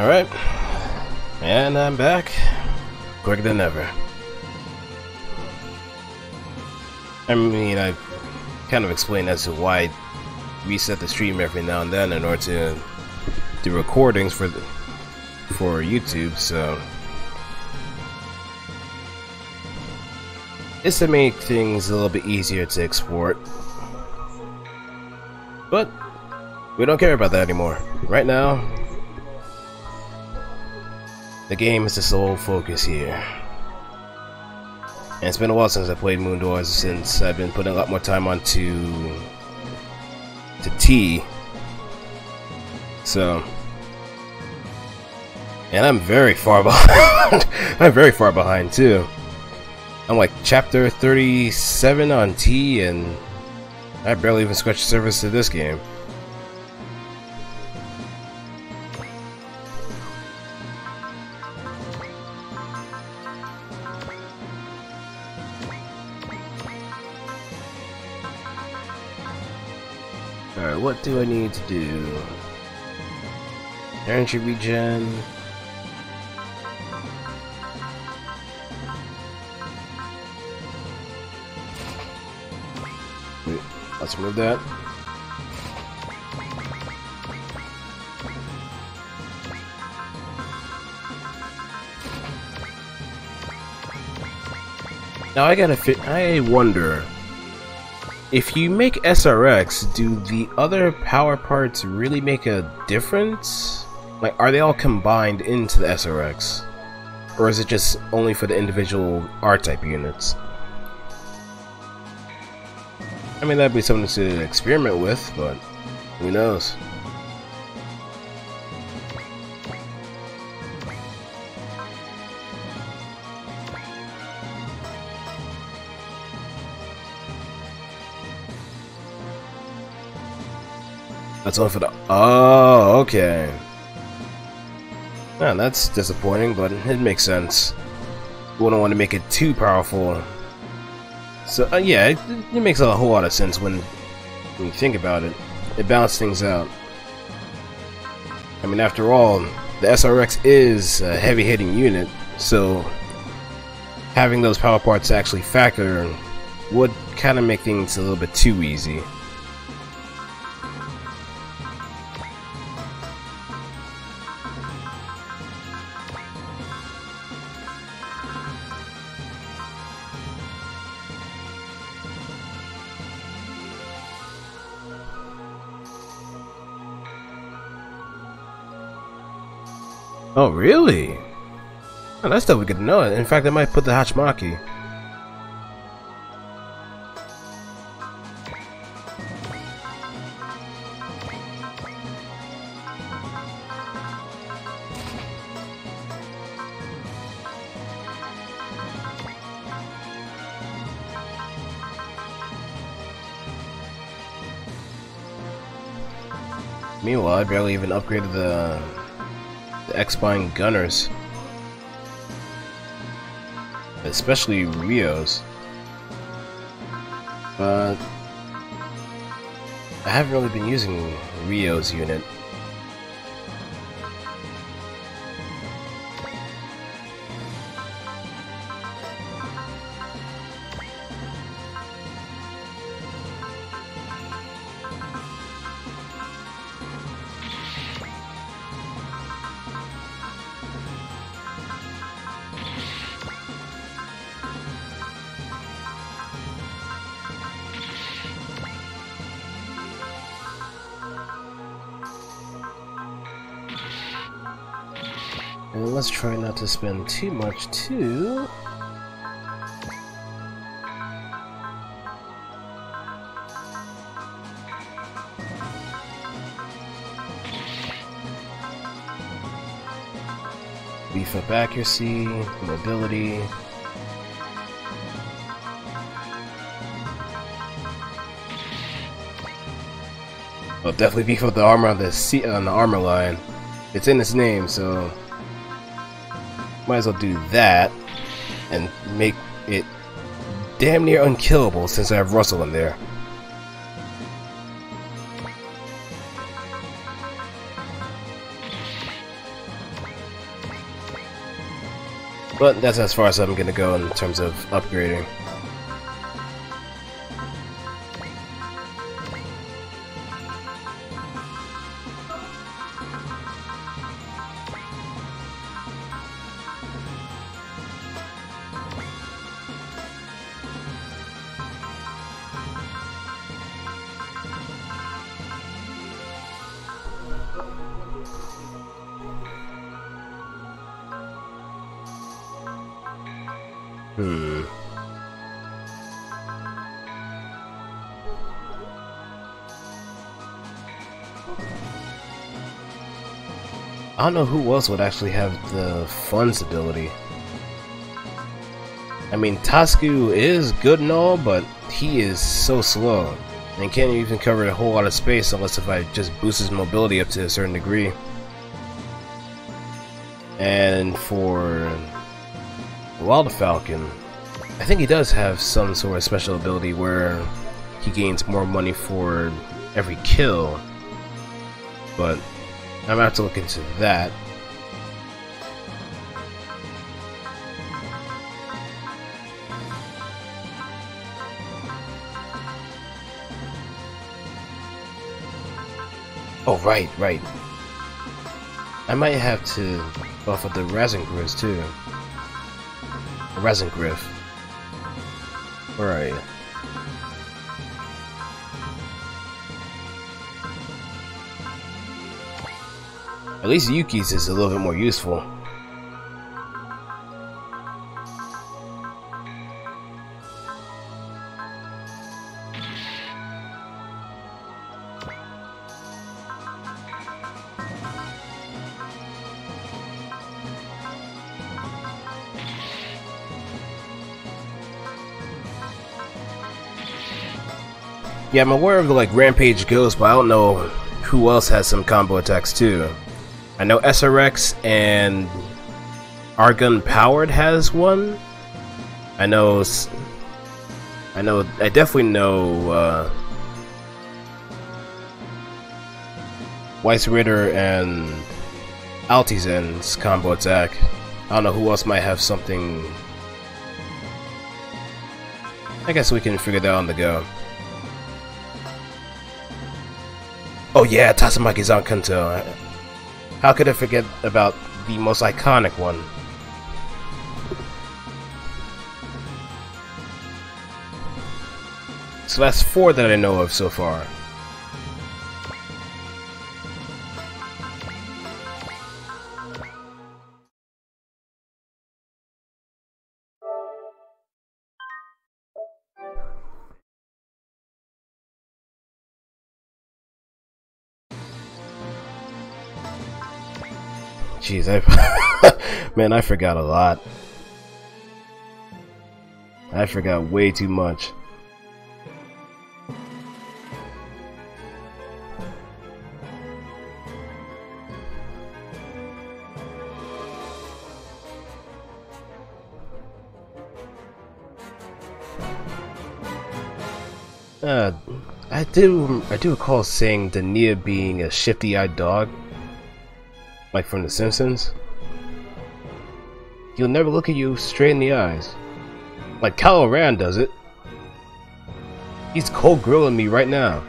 Alright. And I'm back. Quicker than ever. I mean, I kind of explained as to why I reset the stream every now and then in order to do recordings for the, for YouTube, so it's to make things a little bit easier to export. But we don't care about that anymore. Right now, the game is the sole focus here. And it's been a while since I played Moon Dwellers, since I've been putting a lot more time onto to T. So, and I'm very far behind. I'm very far behind too. I'm like chapter 37 on T, and I barely even scratched the surface of this game. To do? Energy regen. Wait, let's move that. Now I gotta fit. I wonder if you make SRX, do the other power parts really make a difference? Like, are they all combined into the SRX? Or is it just only for the individual R-type units? I mean, that'd be something to experiment with, but who knows? That's only for the. Oh, okay. Yeah, that's disappointing, but it makes sense. We don't want to make it too powerful. So, uh, yeah, it, it, makes a whole lot of sense when, when you think about it. It balances things out. I mean, after all, the SRX is a heavy hitting unit, so having those power parts actually factor would kind of make things a little bit too easy. Oh, really? Oh, that's we good to know. In fact, I might put the Hachimaki. Meanwhile, I barely even upgraded the the X-Spine Gunners. Especially Rio's. But I haven't really been using Rio's unit. Spend too much too. Beef up accuracy, mobility. Well, definitely beef up the armor on the on uh, the armor line. It's in its name, so might as well do that and make it damn near unkillable since I have Russell in there. But that's as far as I'm gonna go in terms of upgrading. Don't know who else would actually have the funds ability. I mean, Tasku is good and all, but he is so slow. And can't even cover a whole lot of space unless if I just boost his mobility up to a certain degree. And for Wild Falcon, I think he does have some sort of special ability where he gains more money for every kill. But I'm gonna have to look into that. Oh, right, right. I might have to buff up the Razengriff too. Resin Griff. Where are you? At least Yuki's is a little bit more useful. Yeah, I'm aware of the like Rampage Ghost, but I don't know who else has some combo attacks too. I know SRX and R-Gun Powered has one. I know. I know. I definitely know. Uh, Weiss Ritter and Alteisen's combo attack. I don't know who else might have something. I guess we can figure that out on the go. Oh yeah, Tatsumaki Zankanto. How could I forget about the most iconic one? So that's four that I know of so far. Jeez, I man, I forgot a lot. I forgot way too much. Uh, I do I do recall saying Dania being a shifty-eyed dog. Like from The Simpsons? He'll never look at you straight in the eyes. Like Kylo Ren does it. He's cold grilling me right now.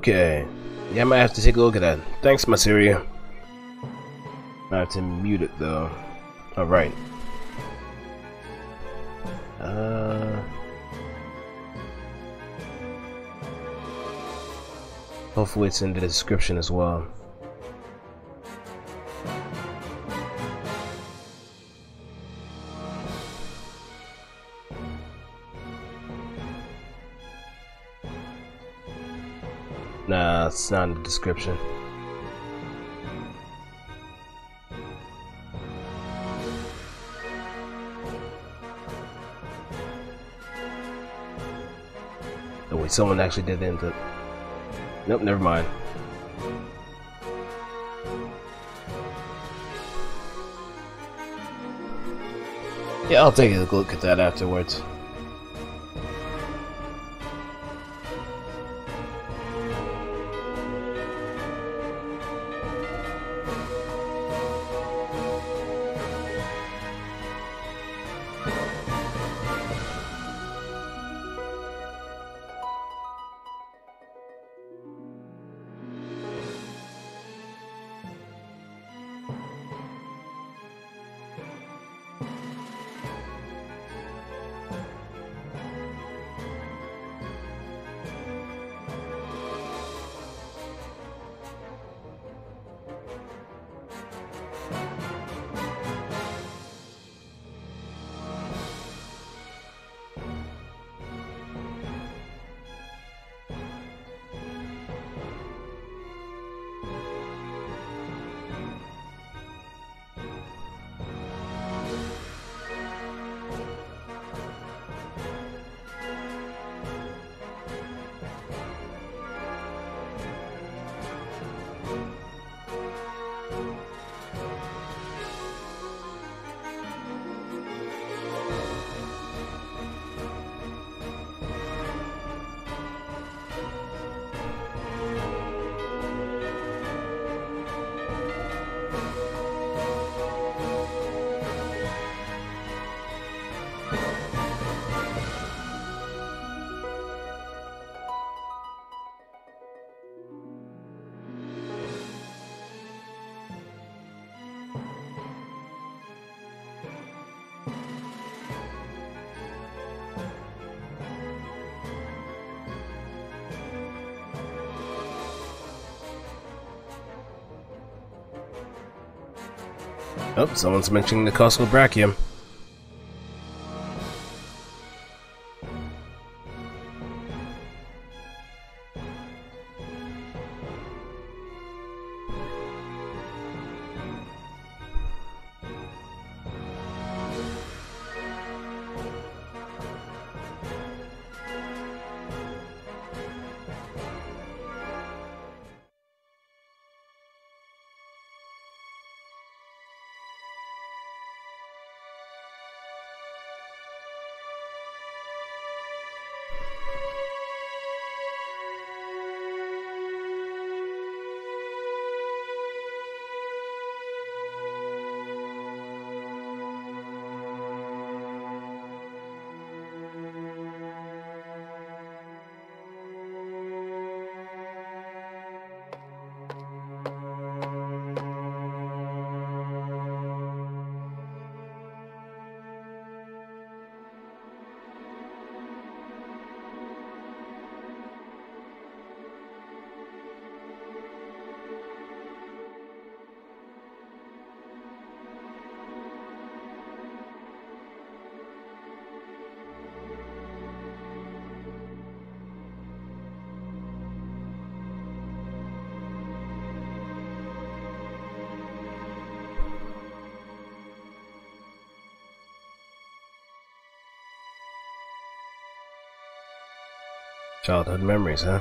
Okay. Yeah, I might have to take a look at that. Thanks, Masaria. I have to mute it, though. Alright. Uh... Hopefully it's in the description as well. It's not in the description. Oh wait, someone actually did enter. Nope, never mind. Yeah, I'll take a look at that afterwards. Someone's mentioning the Costco Brachium. Childhood memories, huh?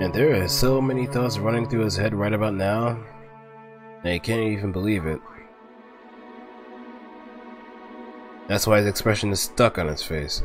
And there are so many thoughts running through his head right about now. He can't even believe it. That's why his expression is stuck on his face.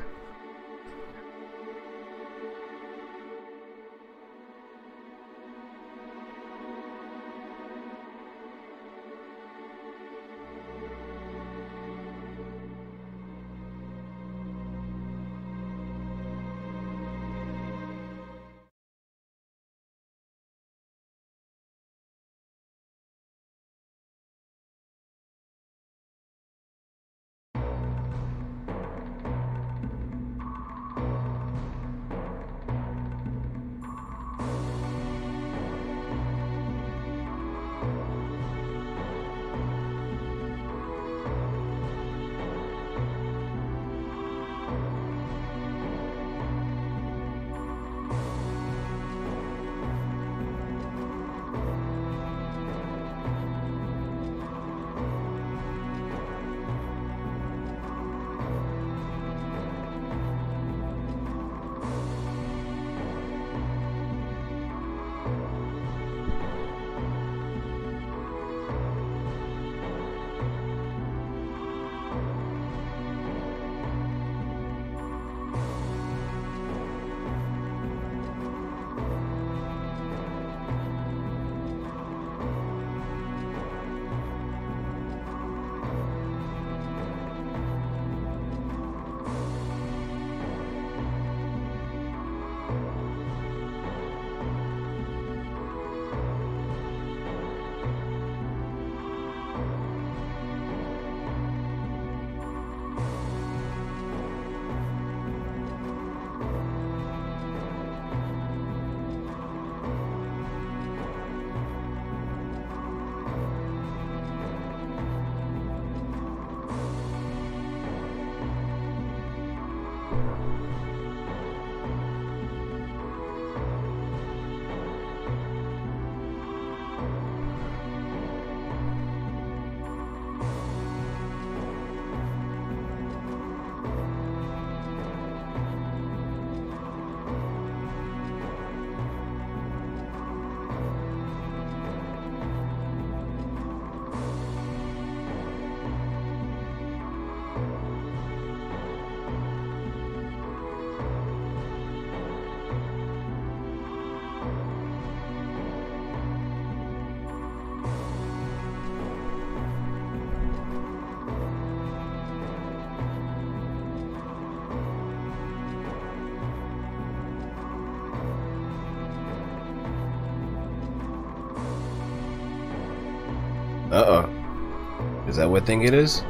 Thing it is?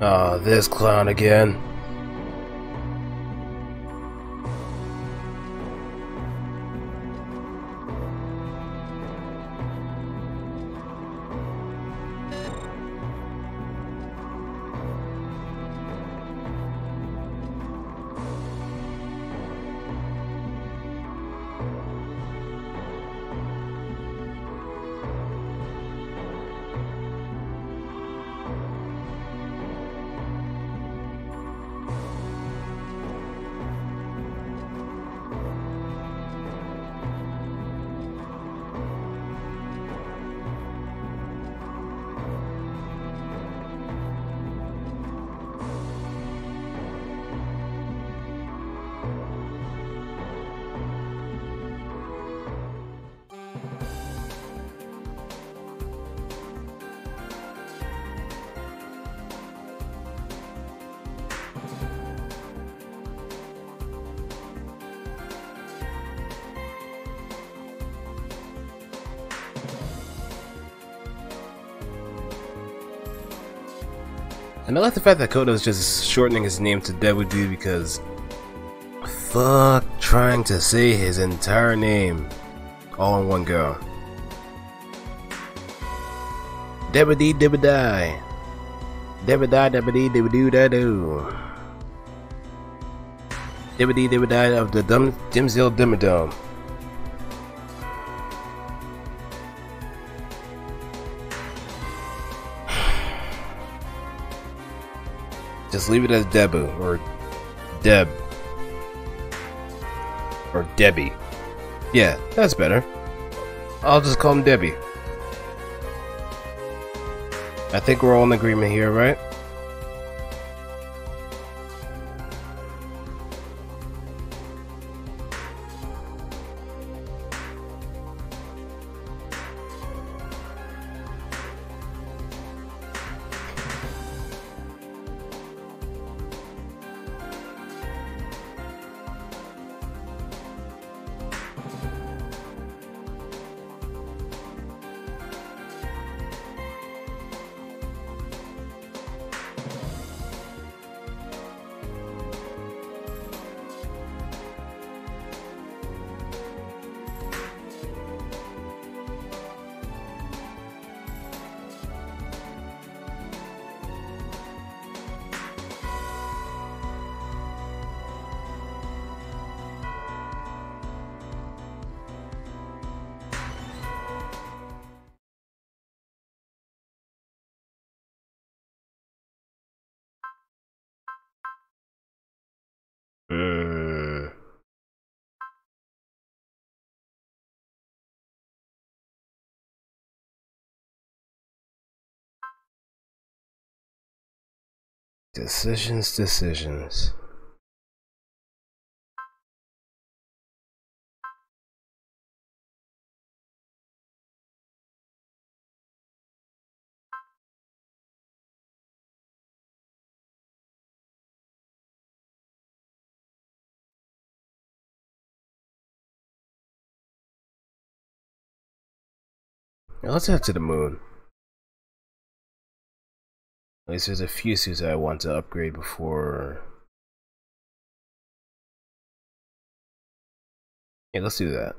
Ah, oh, this clown again. And I like the fact that Kodo is just shortening his name to Debudu because fuck trying to say his entire name all in one go. Debidi debidai. Debidai debidi debidu dadu. Debidi debidai of the Dum Dimzil Dimmadome. Just leave it as Debu or Deb or Debbie. Yeah, that's better. I'll just call him Debbie. I think we're all in agreement here, right? Decisions, decisions. Let's head to the moon. Least there's a few suits that I want to upgrade before... Yeah, let's do that.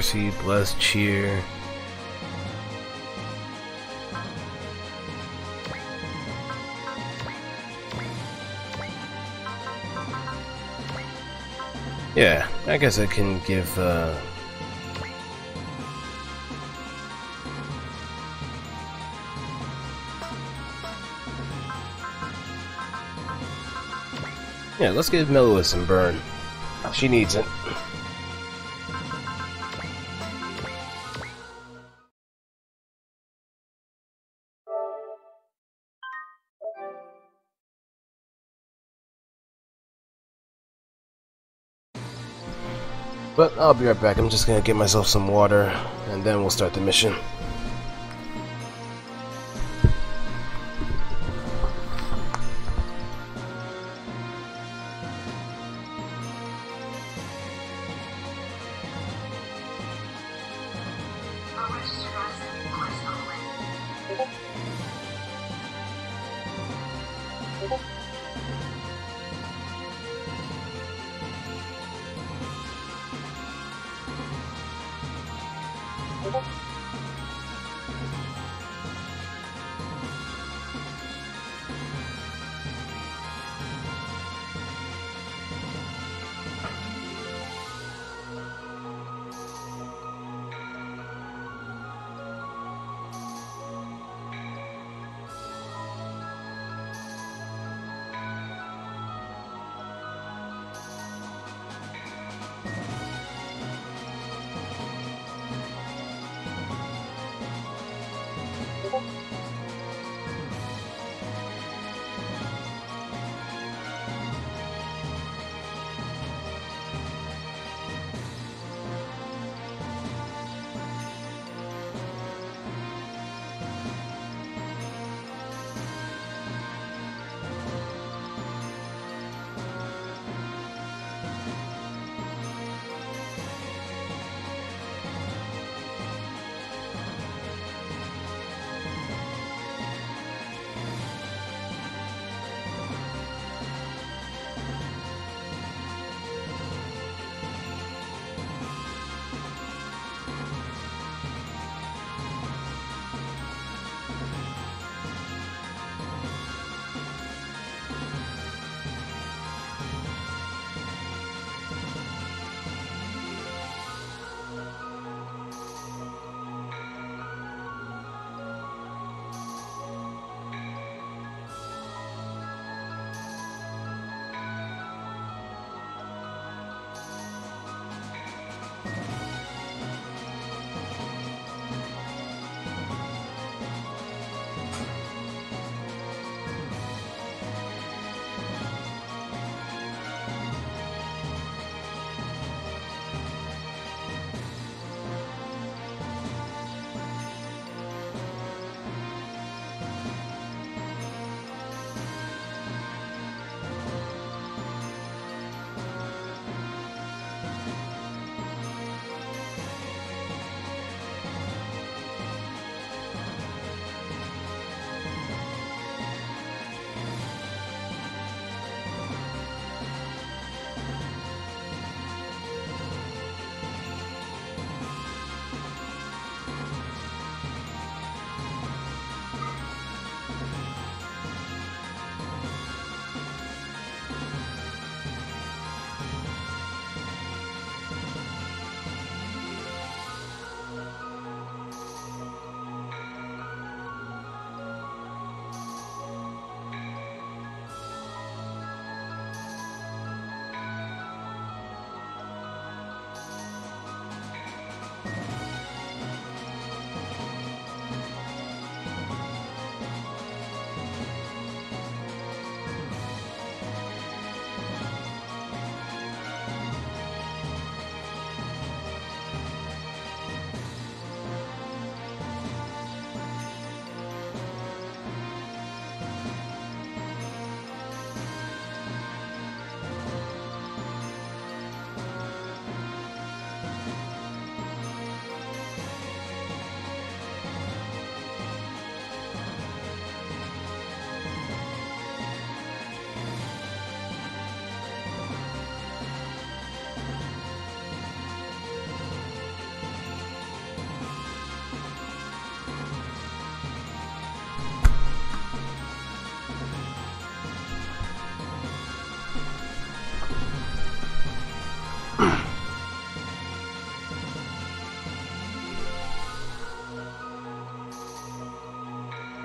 Mercy, bless, cheer. Yeah, I guess I can give, uh... Yeah, let's give Melua some burn. She needs it. But I'll be right back. I'm just gonna get myself some water, and then we'll start the mission.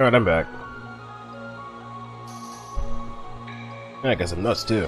Alright, I'm back. I got some nuts too.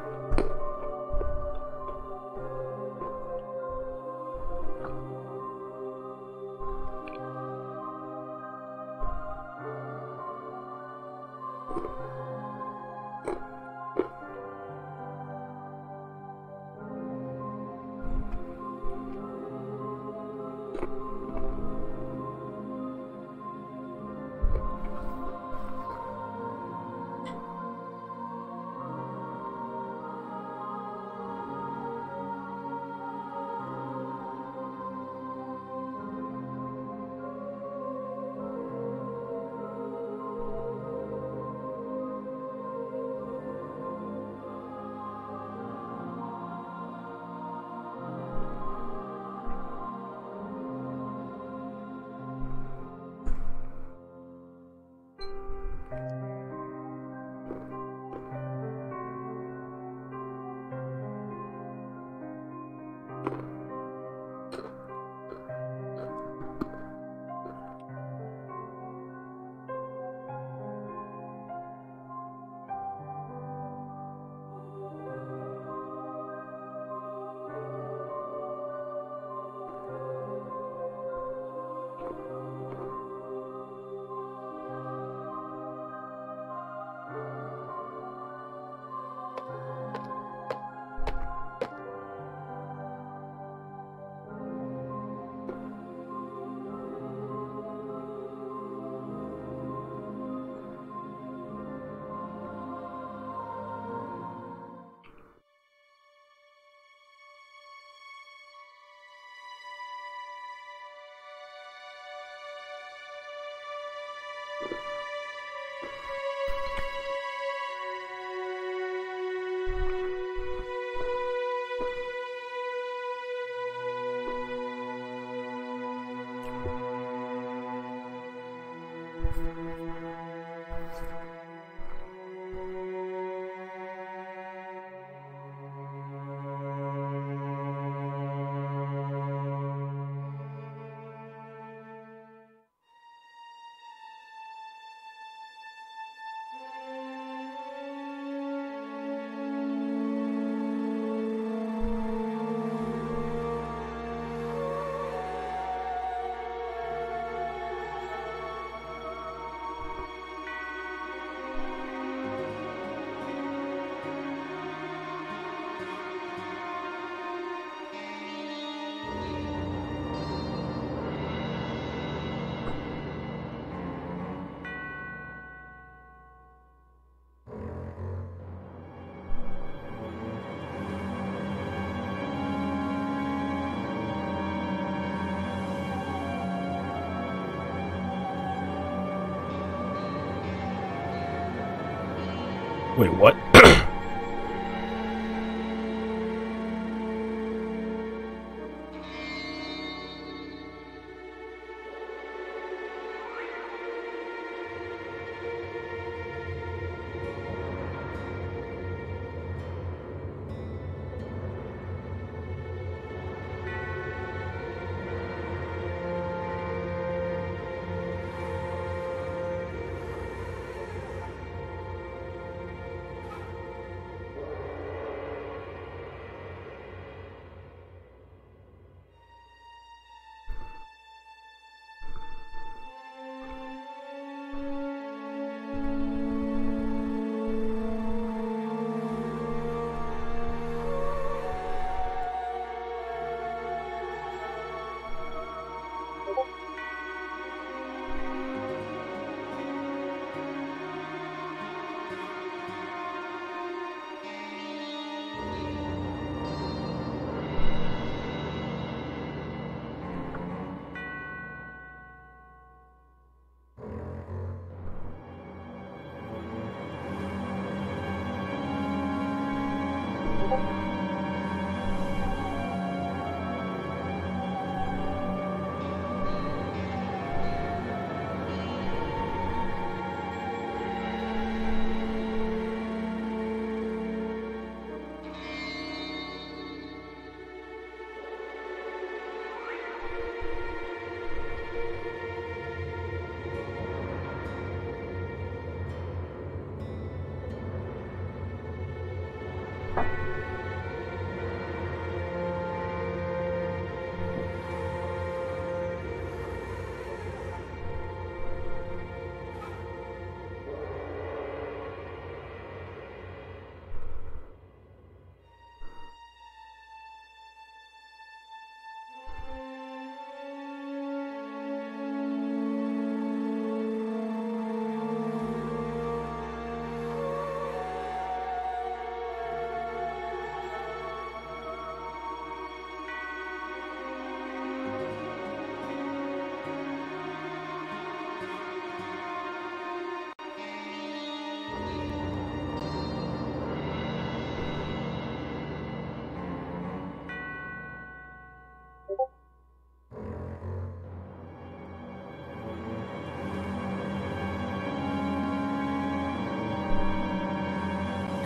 Wait, what?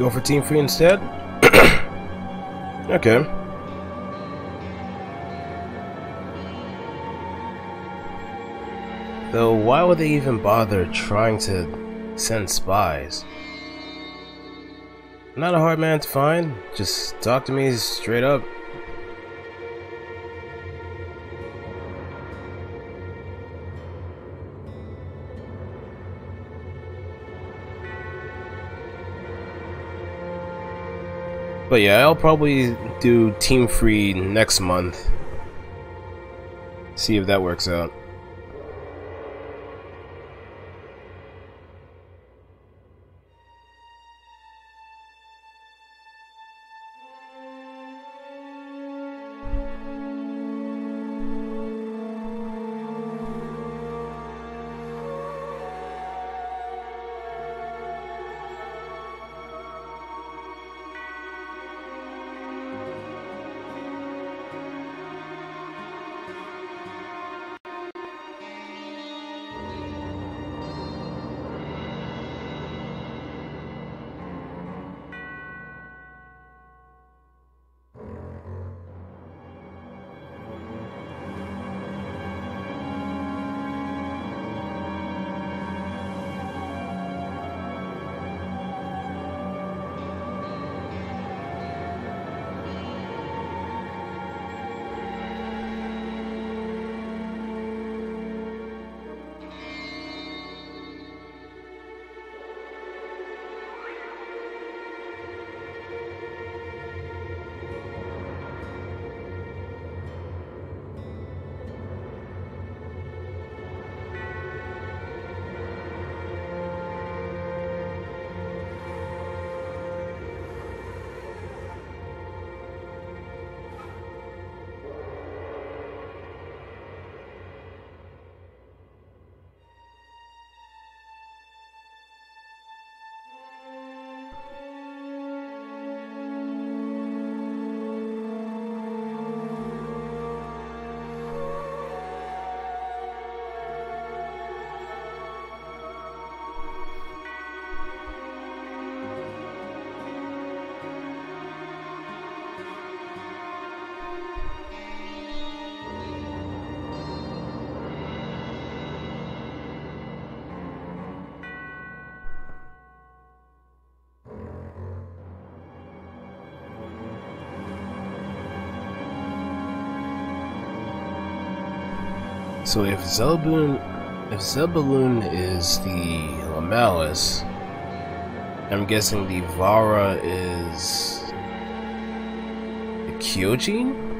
Go for Team Free instead? okay. Though, why would they even bother trying to send spies? Not a hard man to find, just talk to me straight up. But yeah, I'll probably do Team Free next month. See if that works out. So if Zelboon, if Zelballoon is the Lamalis, I'm guessing the Vara is the Kyojin?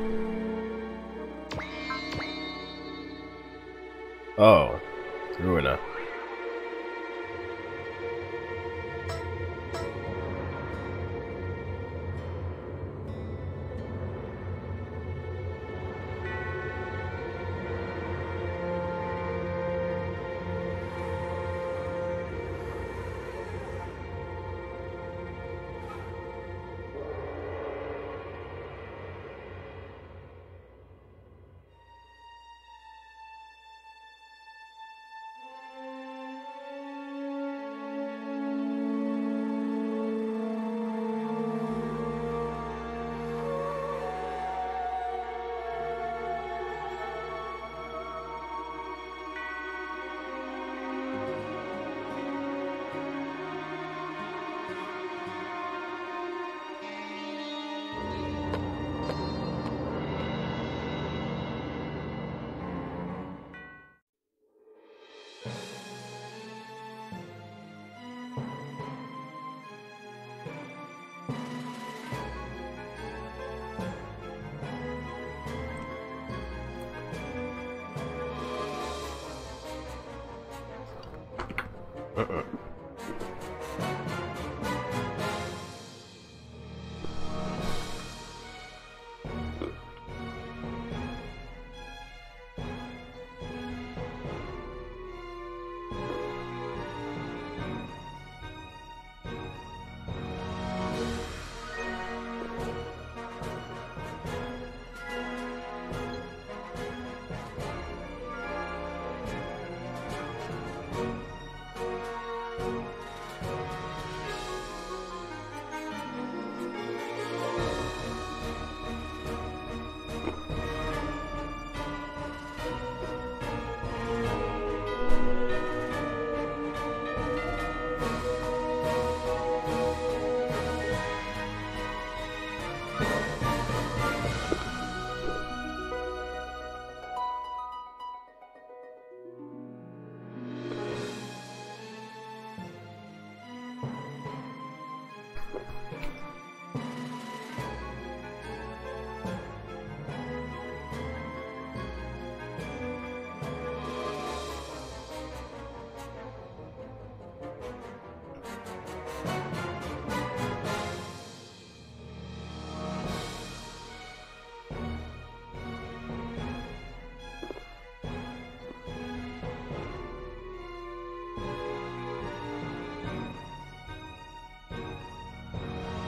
Ruina.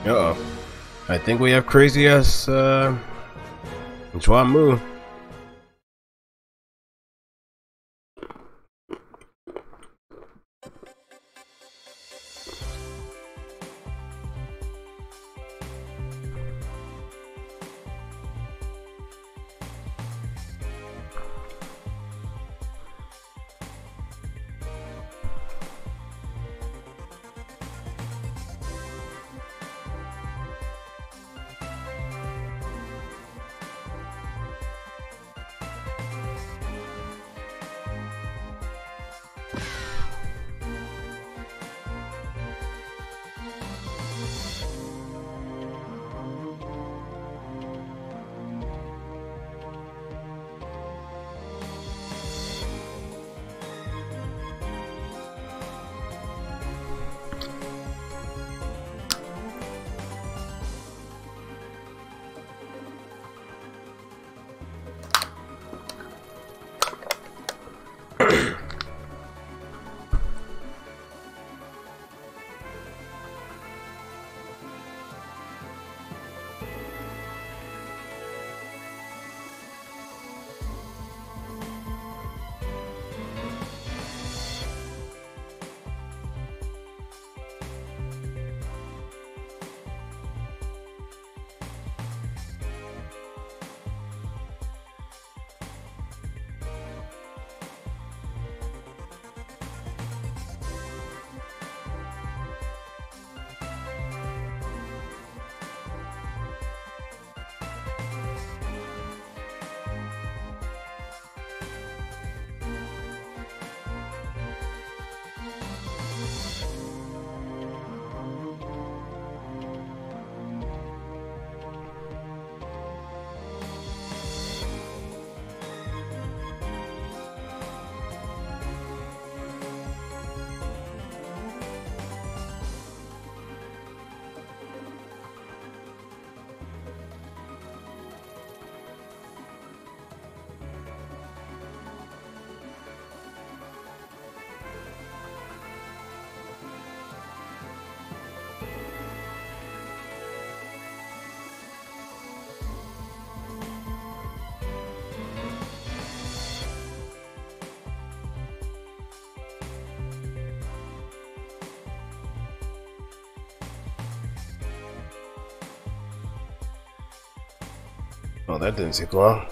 Uh oh. I think we have crazy ass uh Jua-Mu. Oh, that didn't long. Well,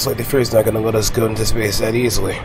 looks like the Fury's not gonna let us go into space that easily.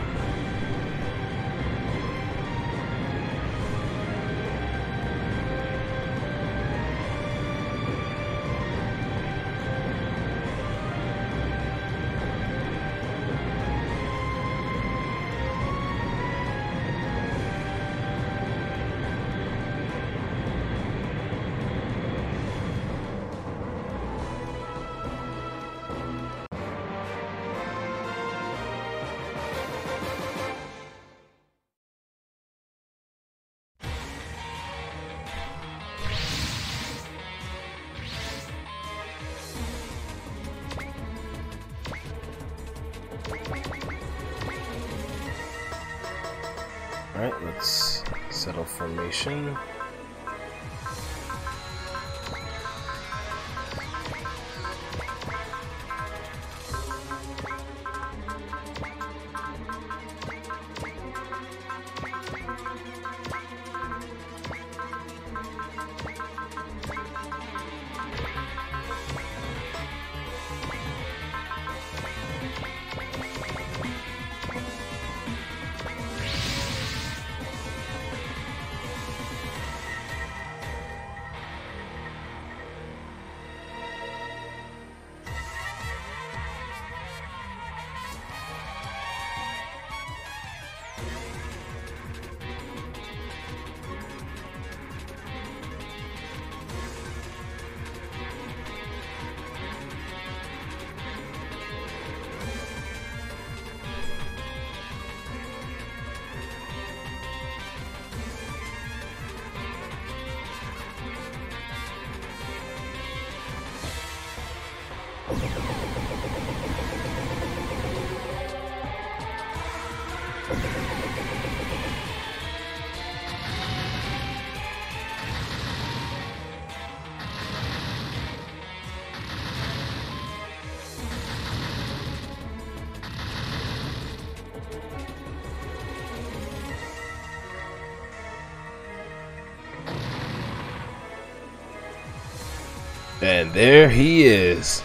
And there he is.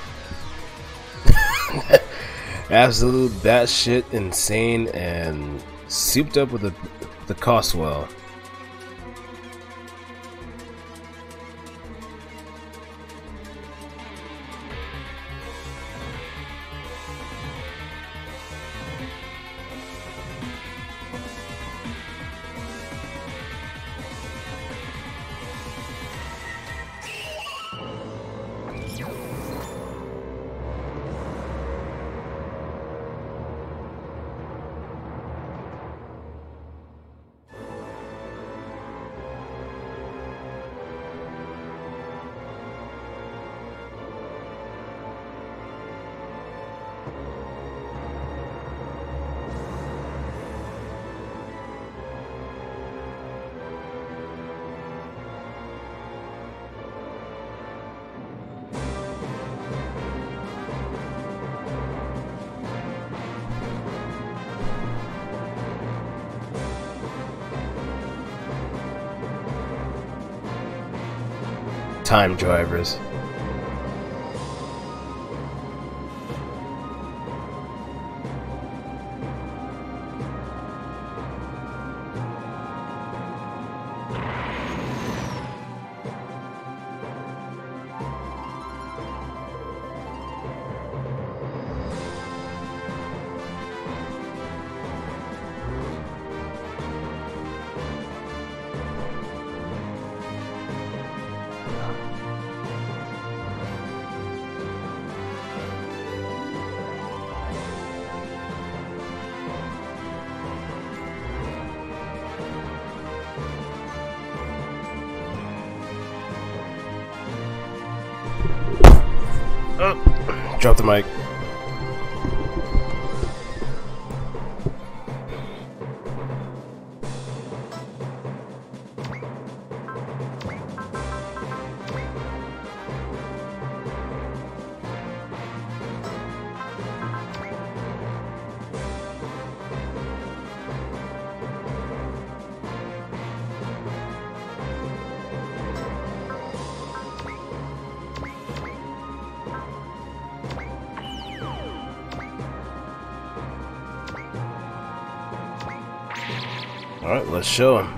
Absolute batshit insane and souped up with the, the Coswell. Time drivers. Oh, drop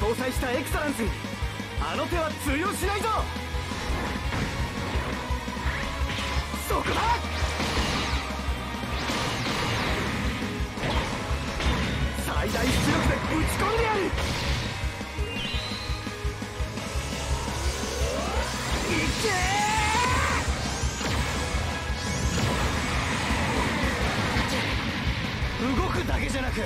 搭載したエクサランスあの手は通用しないぞ！そこだ！最大出力でち込んでやる！け動くだけじゃなく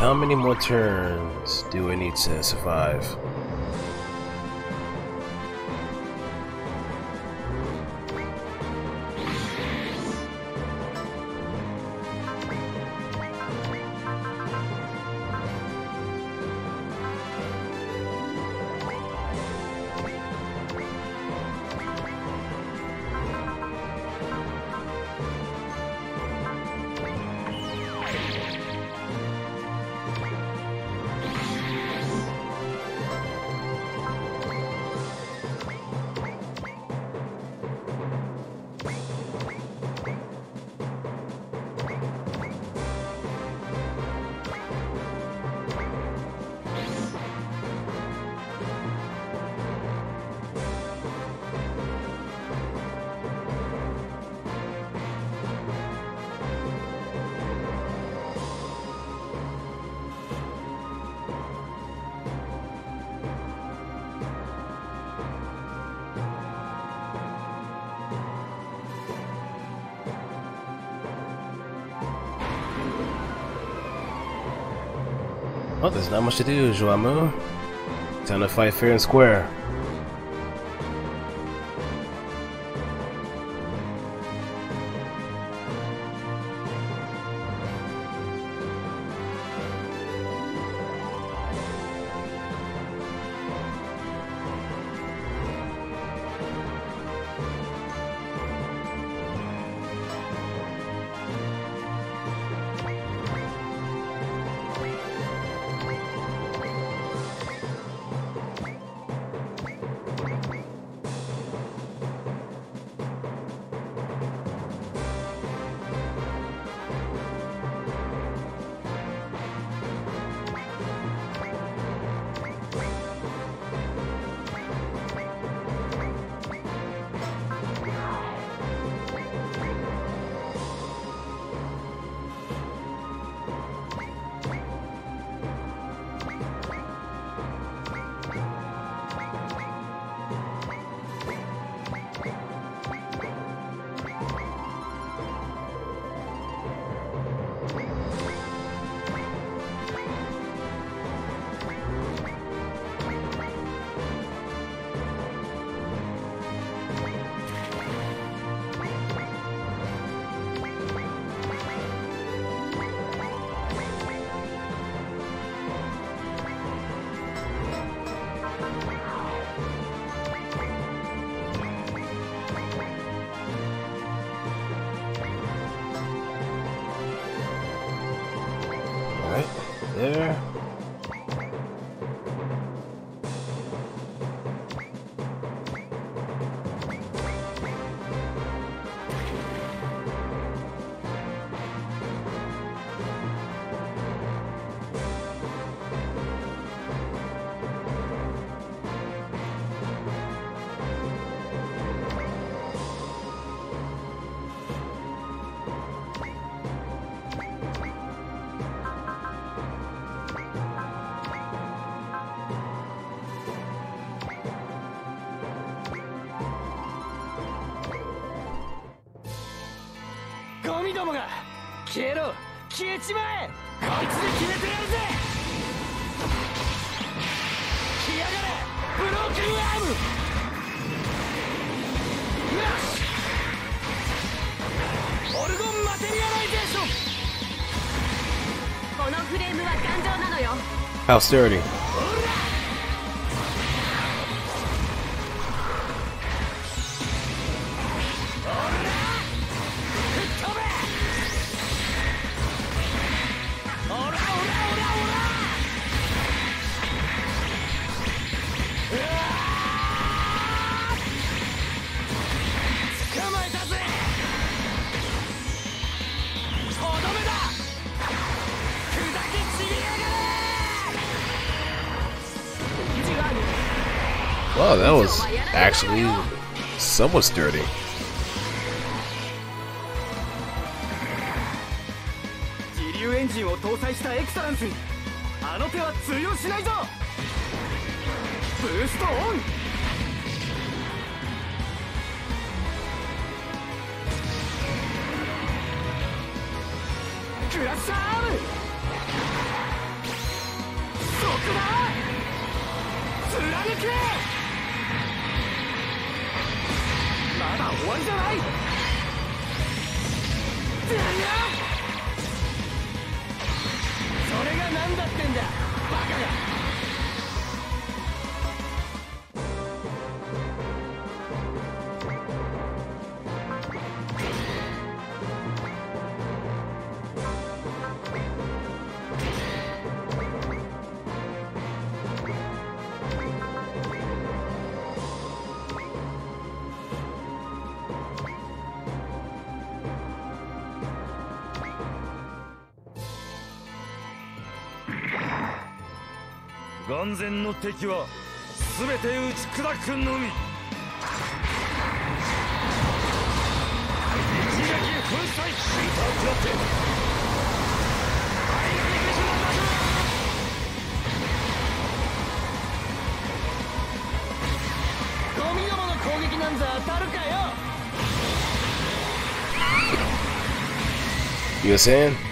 how many more turns do I need to survive? Not much to do, Jua-Mu. Time to fight fair and square. How sturdy. actually somewhat sturdy. Crash! まだ終わりじゃない。それが何だってんだバカが万全の敵は全て打ち砕くのみ。一撃粉砕シュータークラッテゴミどもの攻撃なんざ当たるかよ。You saying?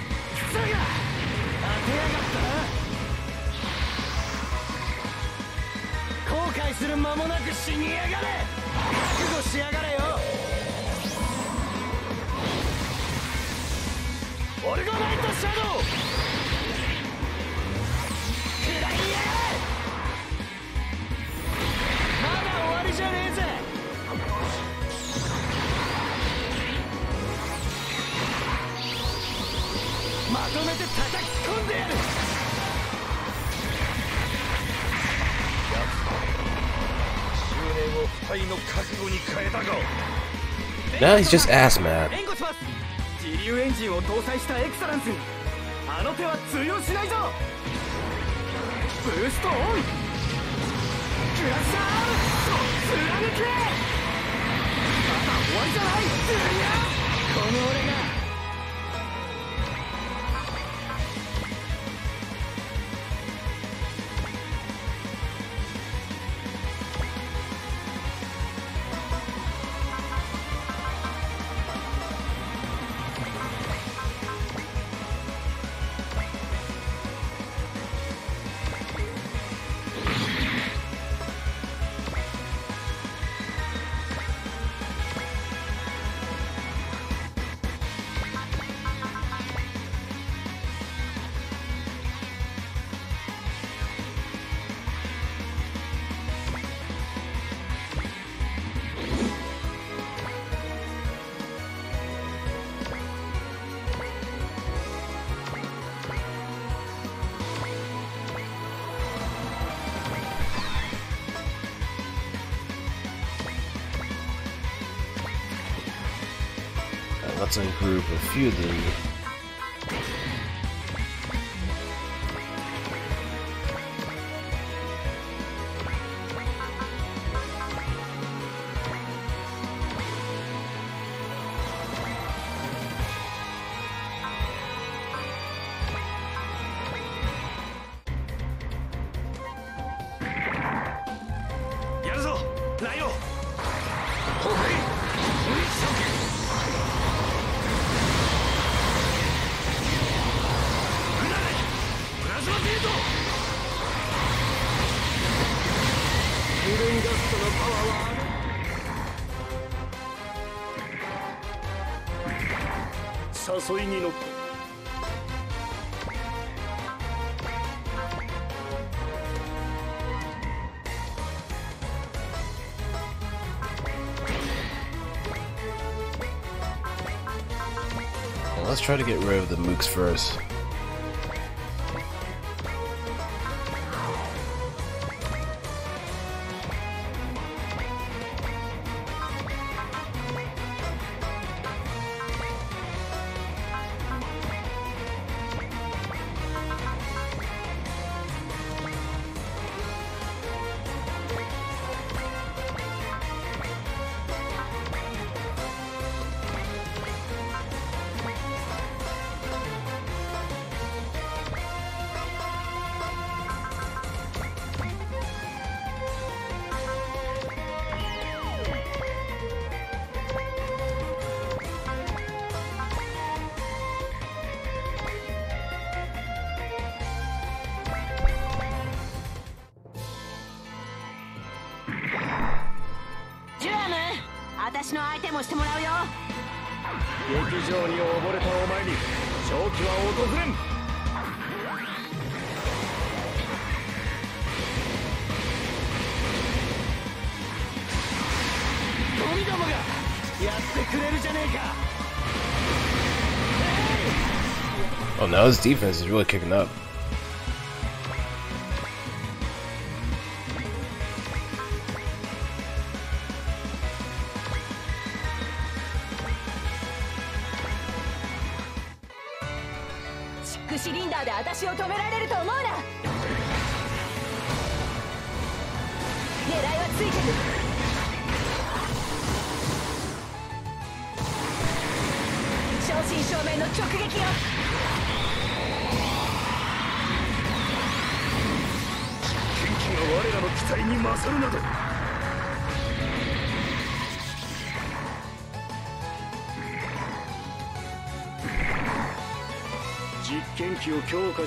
Now he's just ass mad. 援護します自流エンジンを搭載したエクサランス。あの手は通用しないぞ。ブラシャー。貫け。まだ終わりじゃない。この俺が。Few of try to get rid of the mooks first. 正気は訪れん神様がやってくれるじゃねえか Oh, now his defense is really kicking up.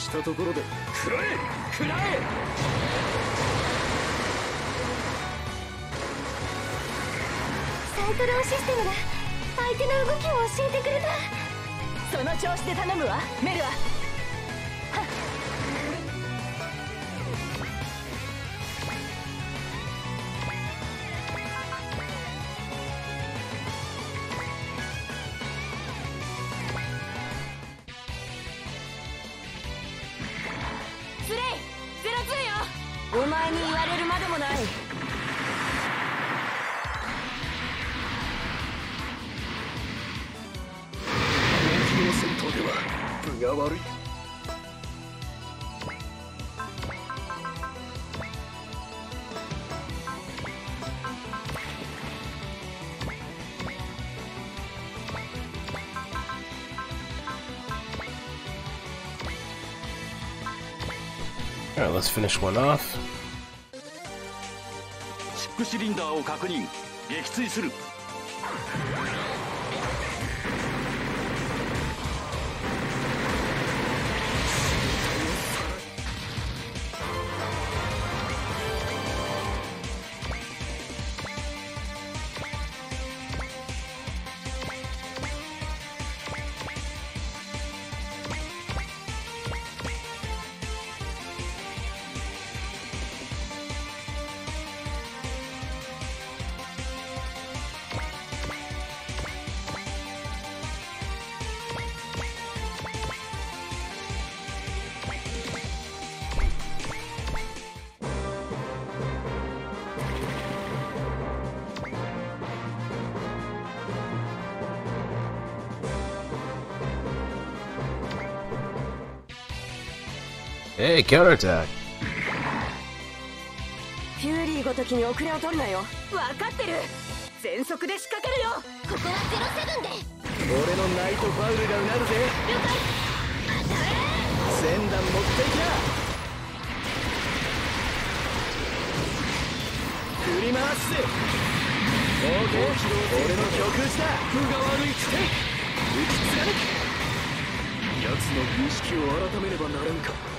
したところで。食らえ食らえサイクロンシステムが相手の動きを教えてくれた。その調子で頼むわ。メルは let's finish one off. シックシリンダーを確認撃墜する Hey, counterattack. フューリーごときに遅れを取るなよ。分かってる。全速で仕掛けるよ。ここはゼロセブンで。俺のナイトファウルがうなるぜ。了解千段持っていきな振り回すぜ。オーケー。俺の曲打ちだ分が悪いくせ打ち貫く奴の儀式を改めねばならんか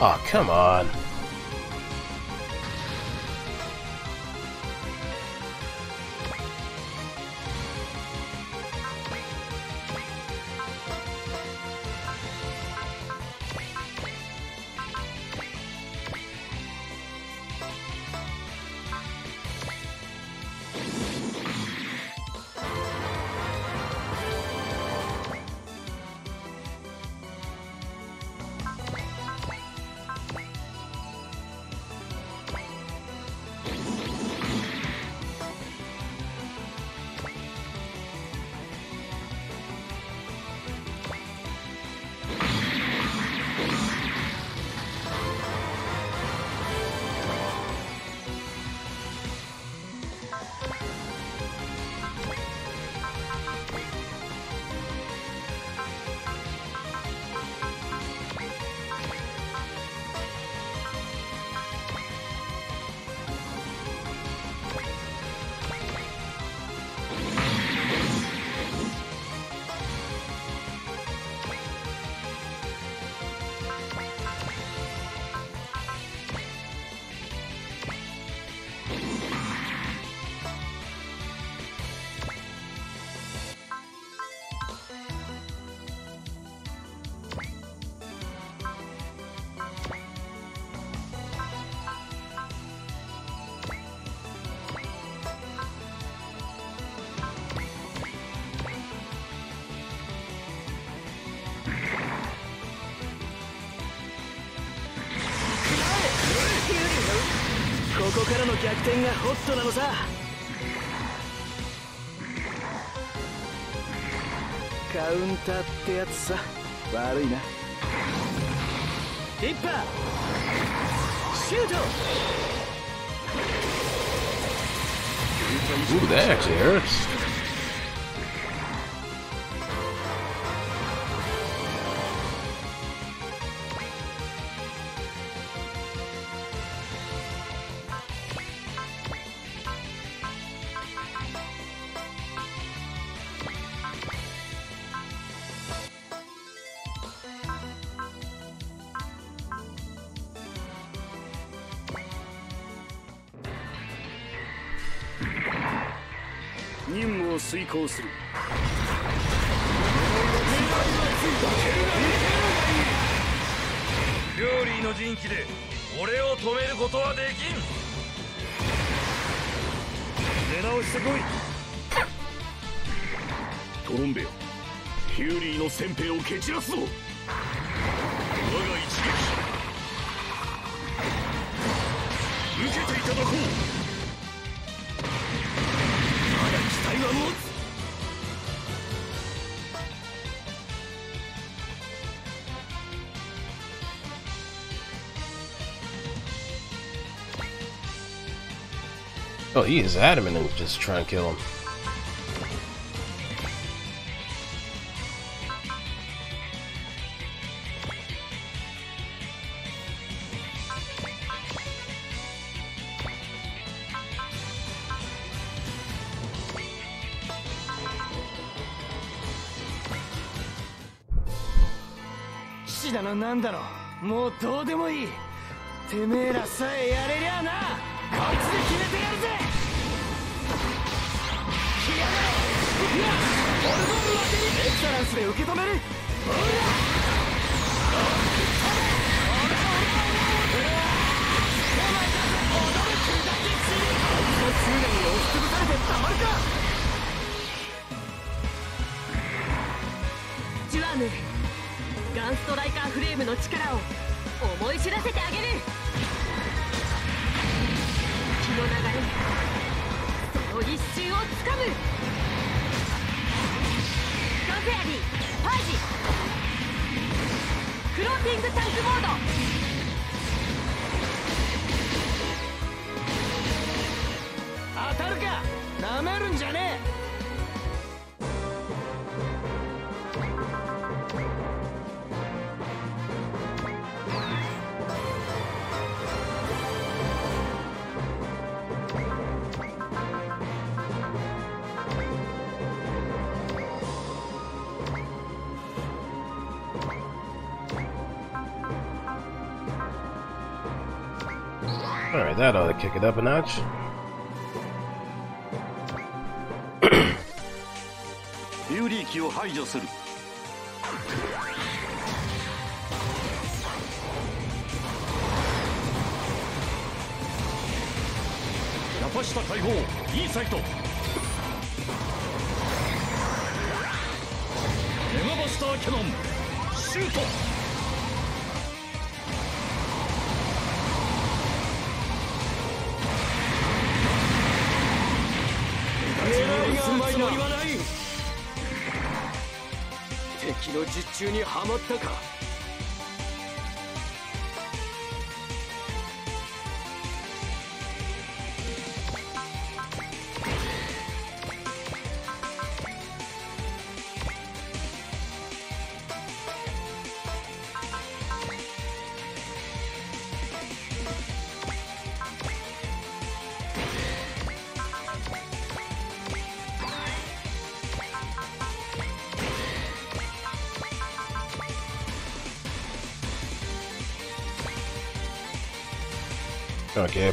Oh. Oh, come on. からの逆転がホットなのさ。カウンターってやつさ。悪いな。リッパー。シュート。Ooh, that actually hurts. He is adamant and just try and kill him. "騎士だのなんだろうもうどうでもいいてめえらさえやれりゃなクサランスで受け止める。ジュアムガンストライカーフレームの力を思い知らせてあげる気の流れその一瞬をつかむフェアリーパージ。フローティングタンクモード。当たるか。なめるんじゃねえ Alright, that ought to kick it up a notch. つもりはない。敵の術中にはまったか「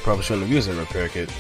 probably shouldn't have used a repair kit.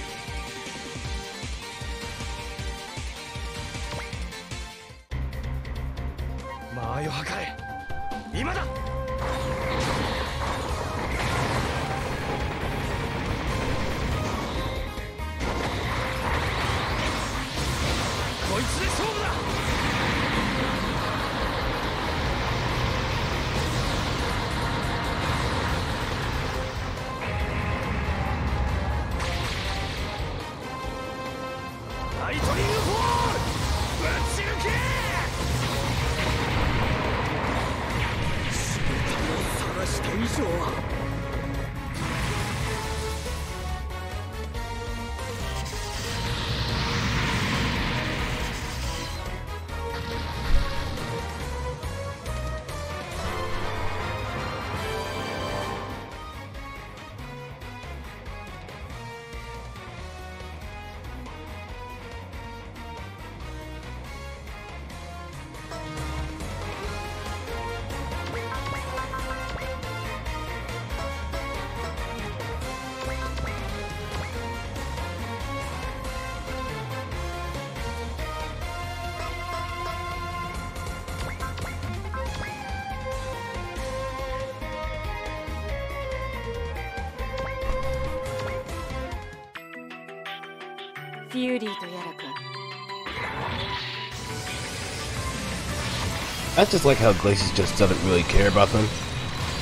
I just like how Glacies just doesn't really care about them.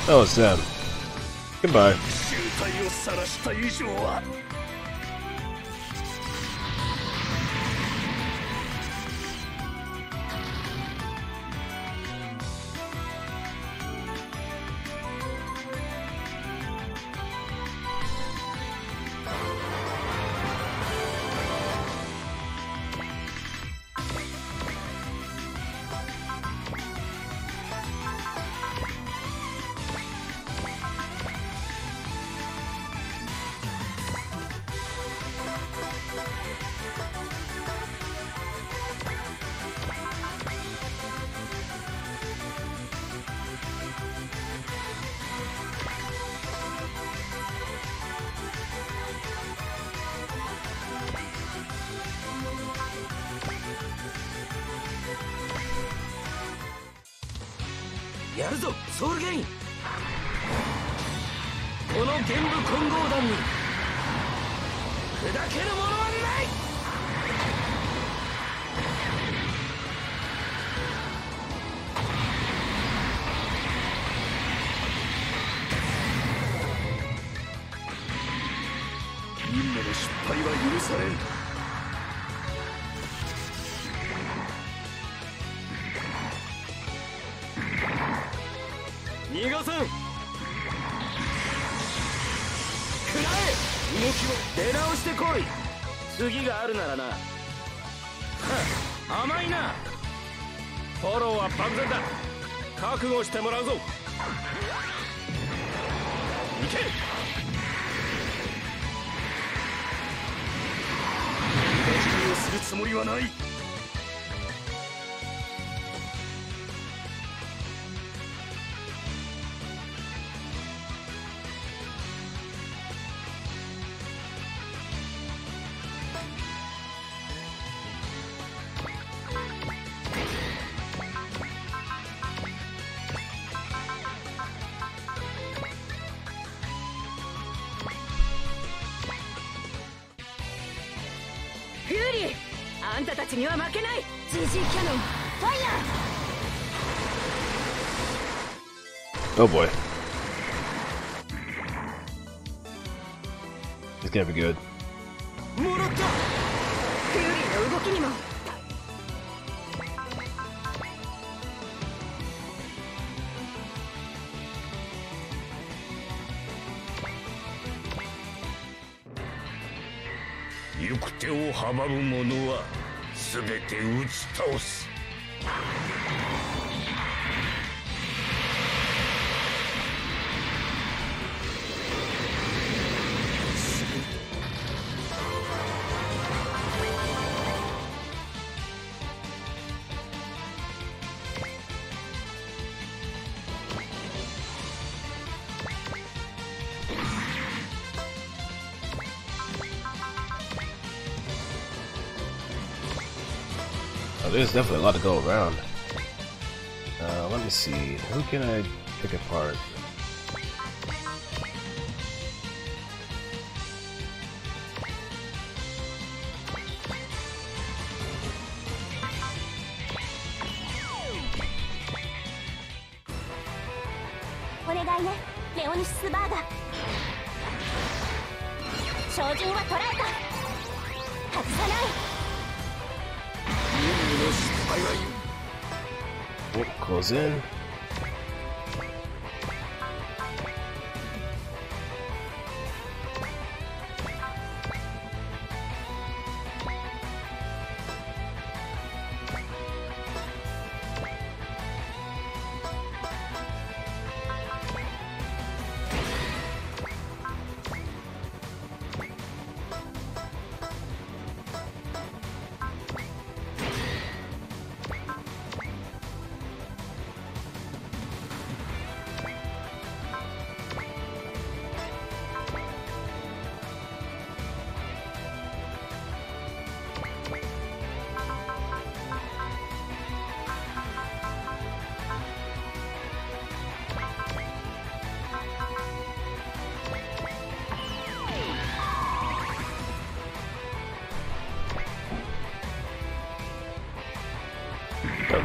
Oh, Sam. Goodbye. Oh boy. It's gonna be good. Yukute'o hababu mono wa, sugete uchi taosu. there's definitely a lot to go around. Uh, let me see. Who can I pick apart?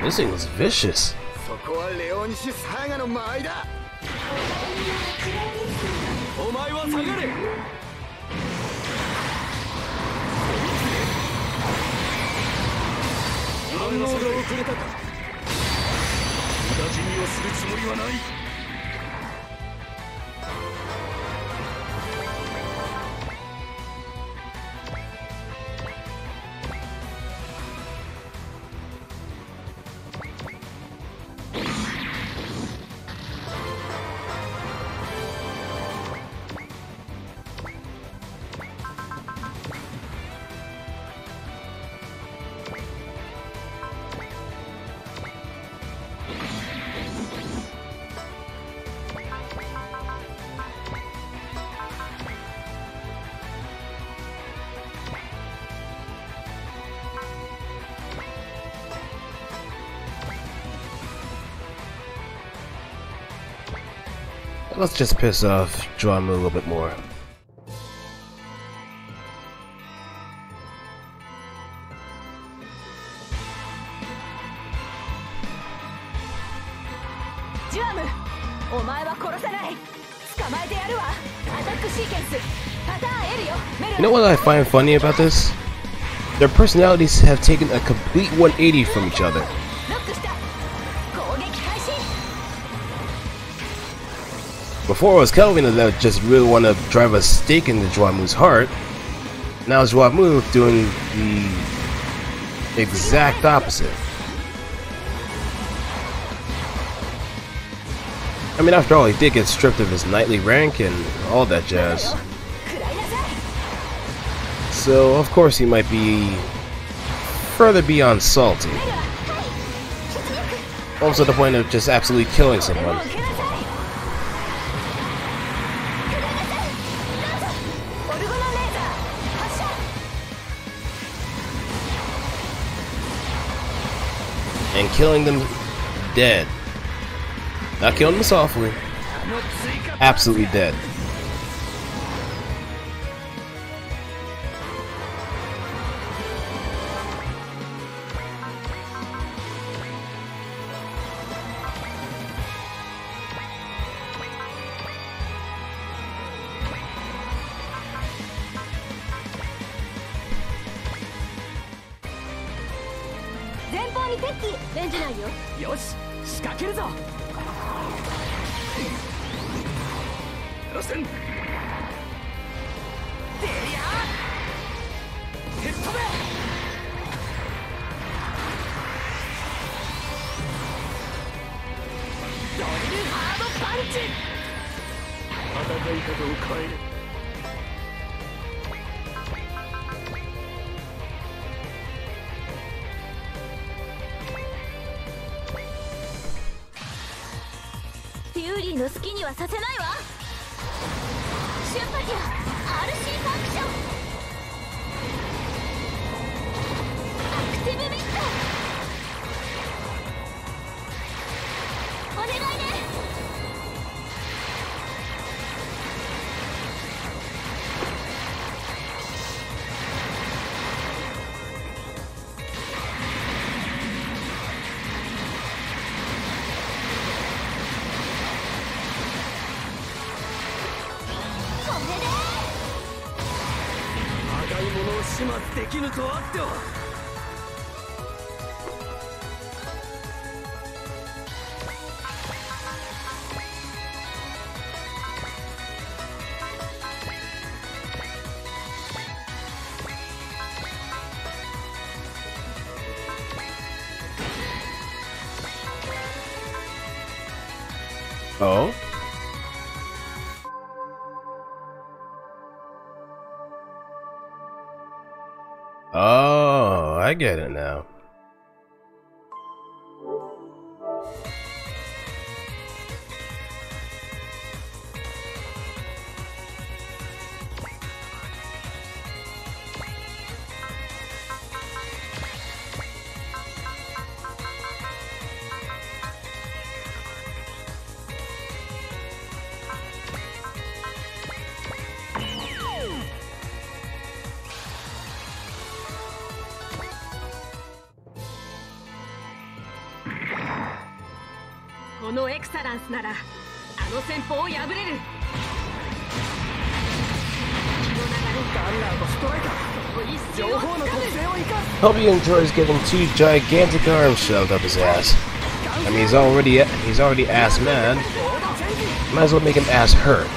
This thing is vicious. そこはレオニシスハガの間合いだ。お前は下がれ。反応が遅れたか。無駄死にをするつもりはない Let's just piss off Drama a little bit more. You know what I find funny about this? Their personalities have taken a complete 180 from each other. Before it was Kelvin that just really want to drive a stake into Jua-Mu's heart. Now it's Jua-Mu doing the exact opposite. I mean, after all, he did get stripped of his knightly rank and all that jazz. So, of course, he might be further beyond salty. Almost at the point of just absolutely killing someone. killing them dead. Not killing them softly. Absolutely dead. Hope he enjoys getting two gigantic arms shoved up his ass. I mean, he's already he's already ass man. Might as well make him ass hurt.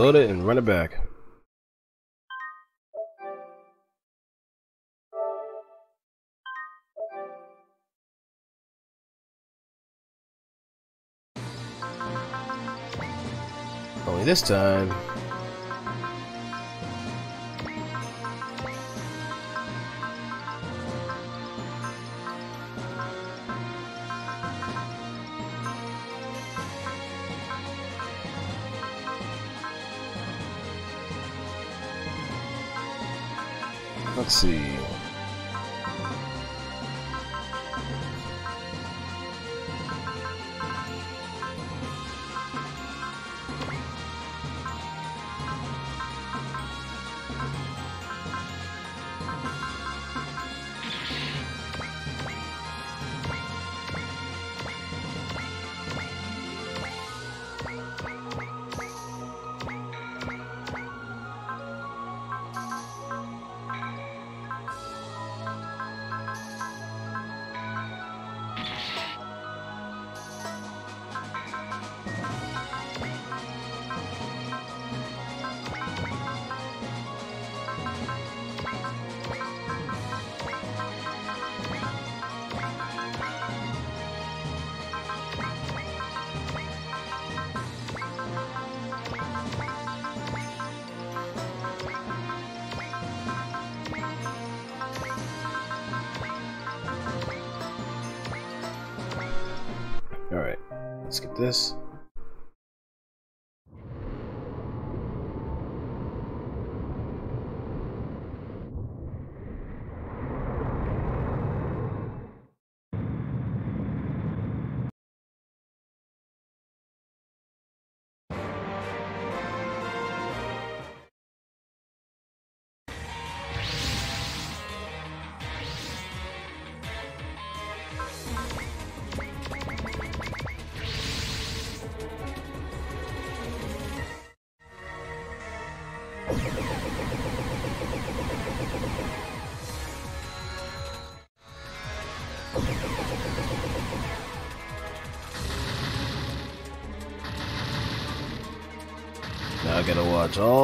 load it and run it back. Only this time,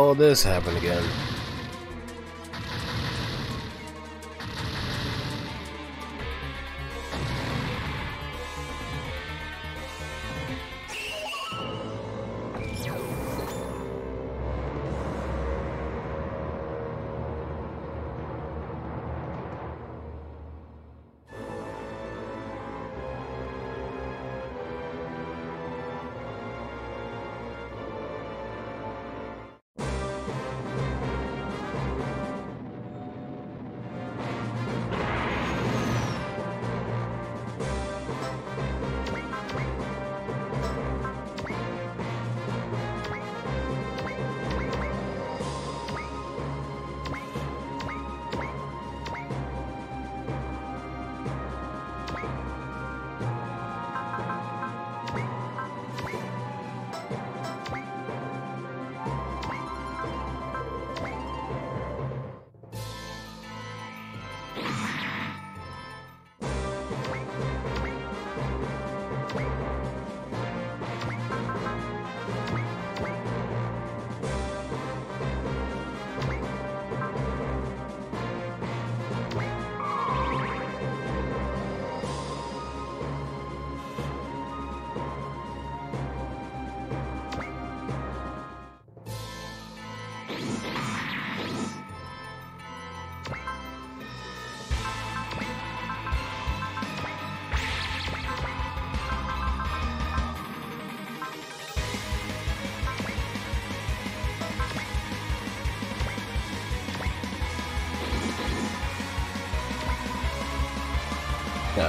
all this happen again.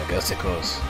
Clásica,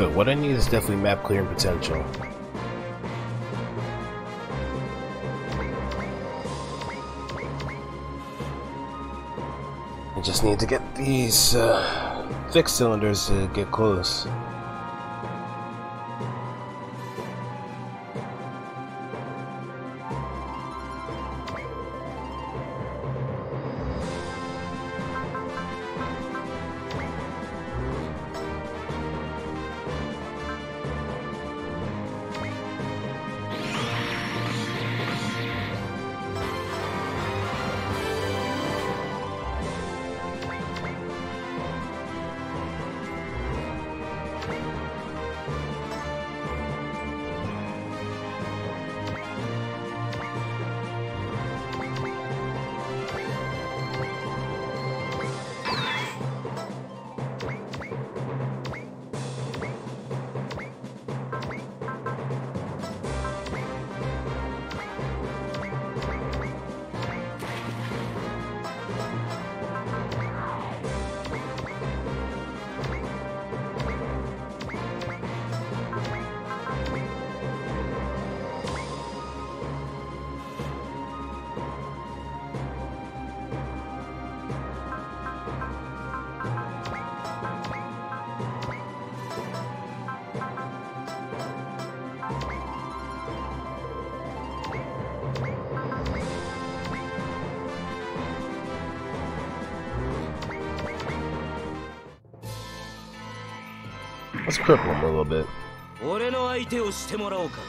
So what I need is definitely map clearing potential. I just need to get these uh, fixed cylinders to get close. 手をしてもらおうか。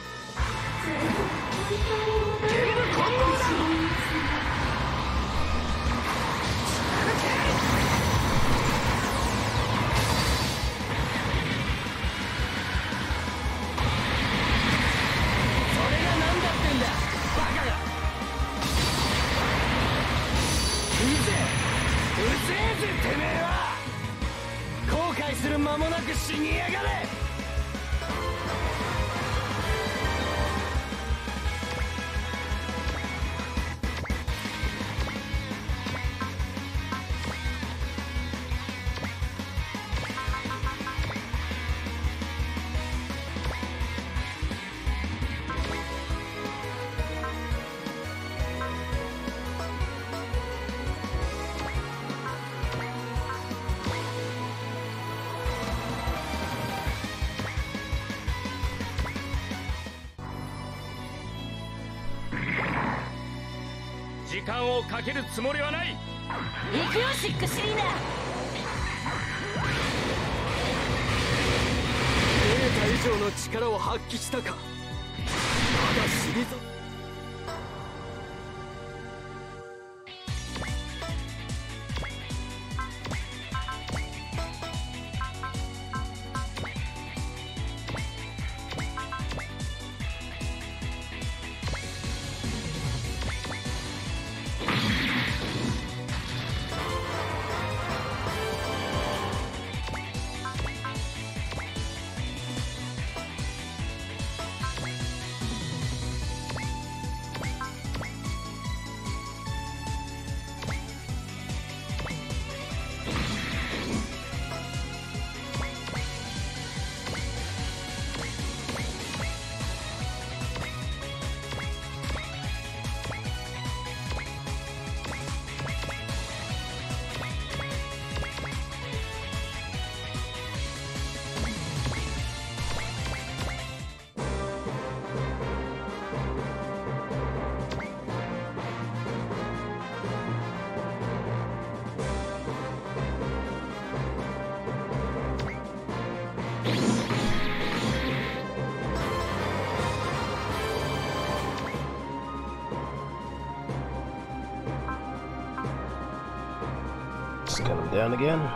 Down again.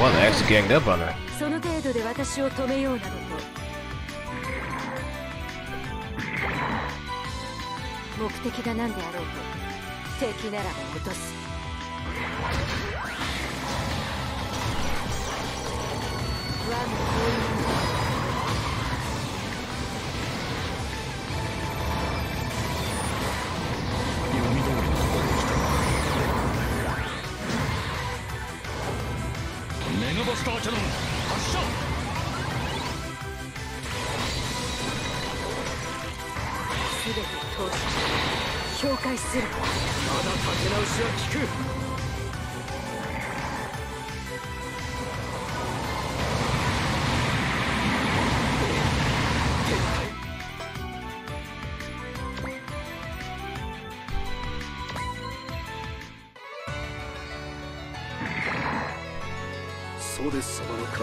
Oh wow, they actually ganged up on her. その程度で私を止めようなどと目的が何であろうと敵ならば落とす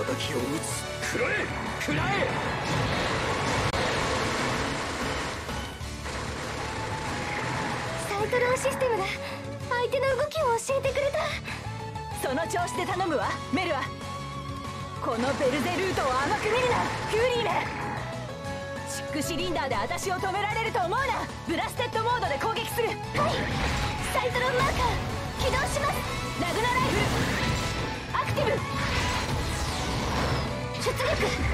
敵を討つ食らえ食らえサイトロンシステムだ。相手の動きを教えてくれた。その調子で頼むわ。メルア。このベルゼルートを甘く見るな。フューリーめ。チックシリンダーで私を止められると思うな。ブラステッドモードで攻撃する。はい。サイトロンマーカー。起動します。ラグナライフ。ル出力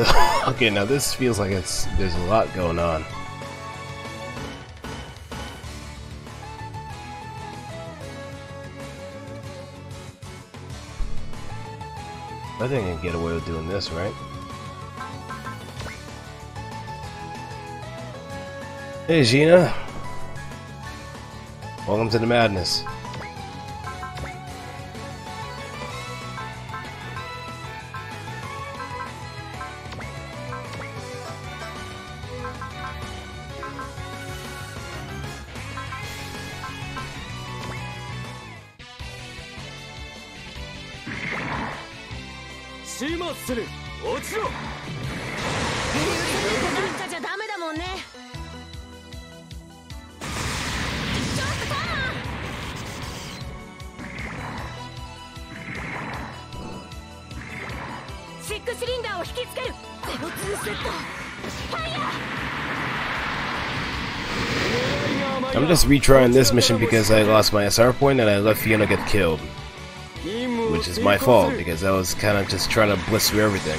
okay, now this feels like it's there's a lot going on. I think I can get away with doing this, right? Hey, Gina. Welcome to the madness.「let us retry on this mission because I lost my SR point and I let Fiona get killed. Which is my fault, because I was kind of just trying to blitz through everything.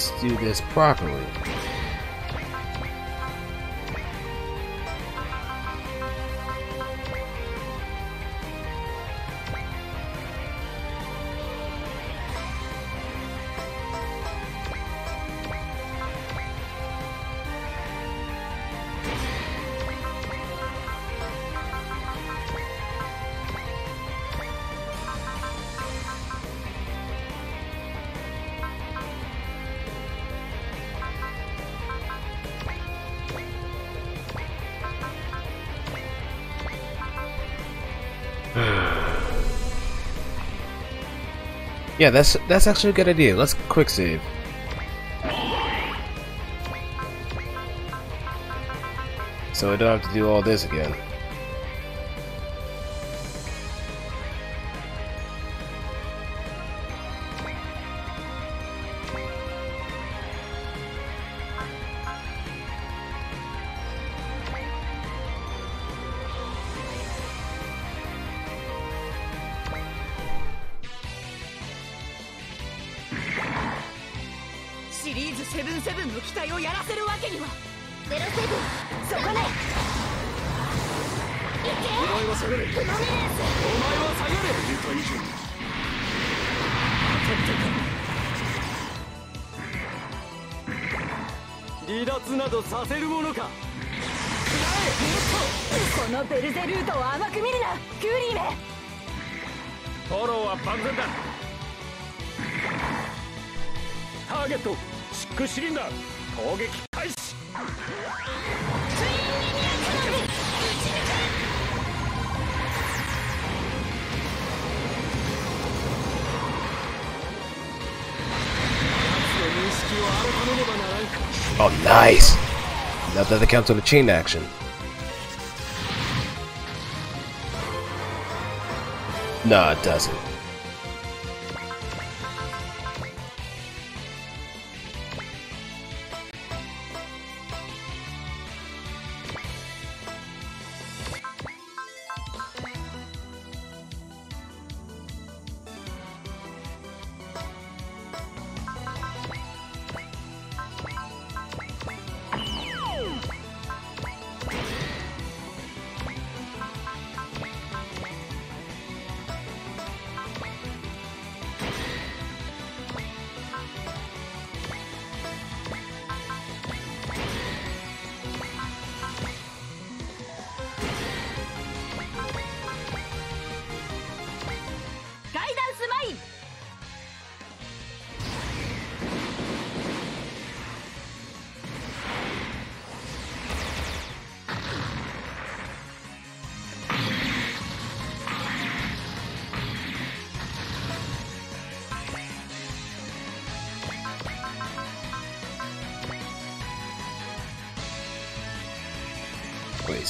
let's do this properly. Yeah, that's that's actually a good idea. Let's quick save. So I don't have to do all this again. That they count on a chain action. No, it doesn't.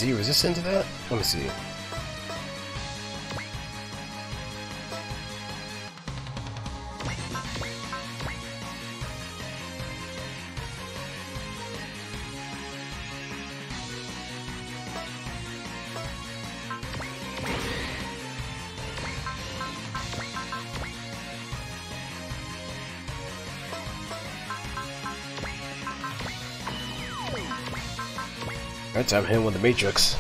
Z resistant to that? Let me see. Right time him with the Matrix.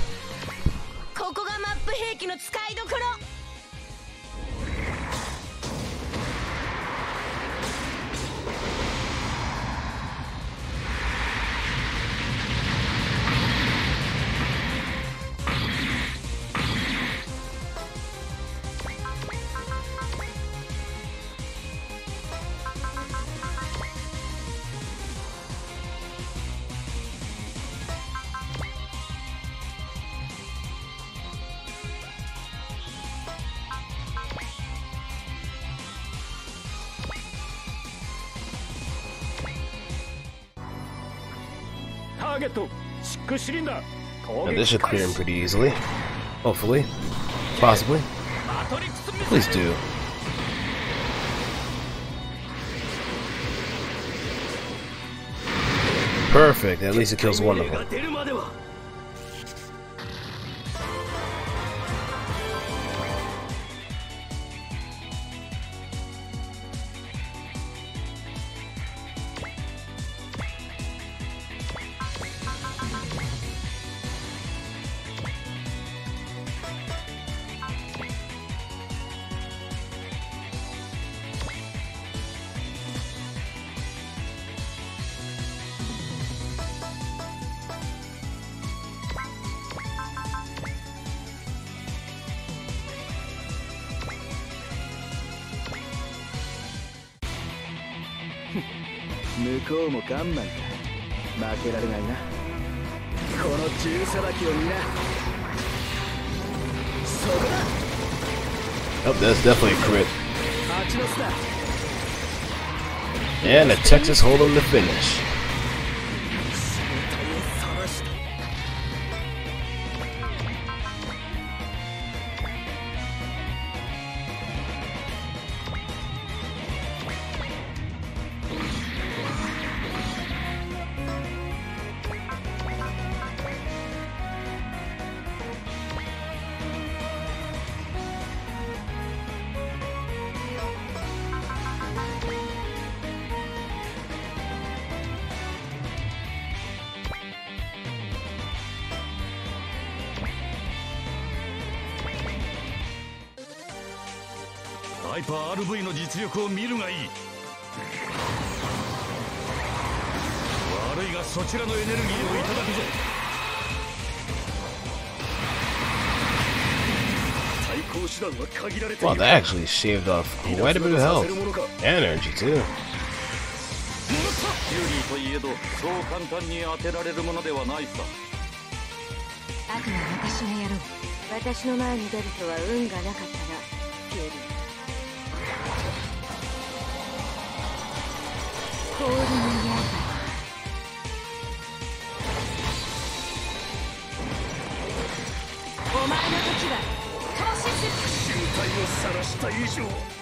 Now this should clear him pretty easily. Hopefully. Possibly. Please do. Perfect, at least it kills one of them. Definitely a crit. And a Texas Hold'em to finish. 実力を見るがいい。悪いがそちらのエネルギーをいただくぞ対抗手段は限られてい Wow, る that actually shaved off quite a bit of health. energy, too. キュリーといえどそう簡単に当てられるものではないさ。あとは私がやろう。私の前に出るとは運がなかっを晒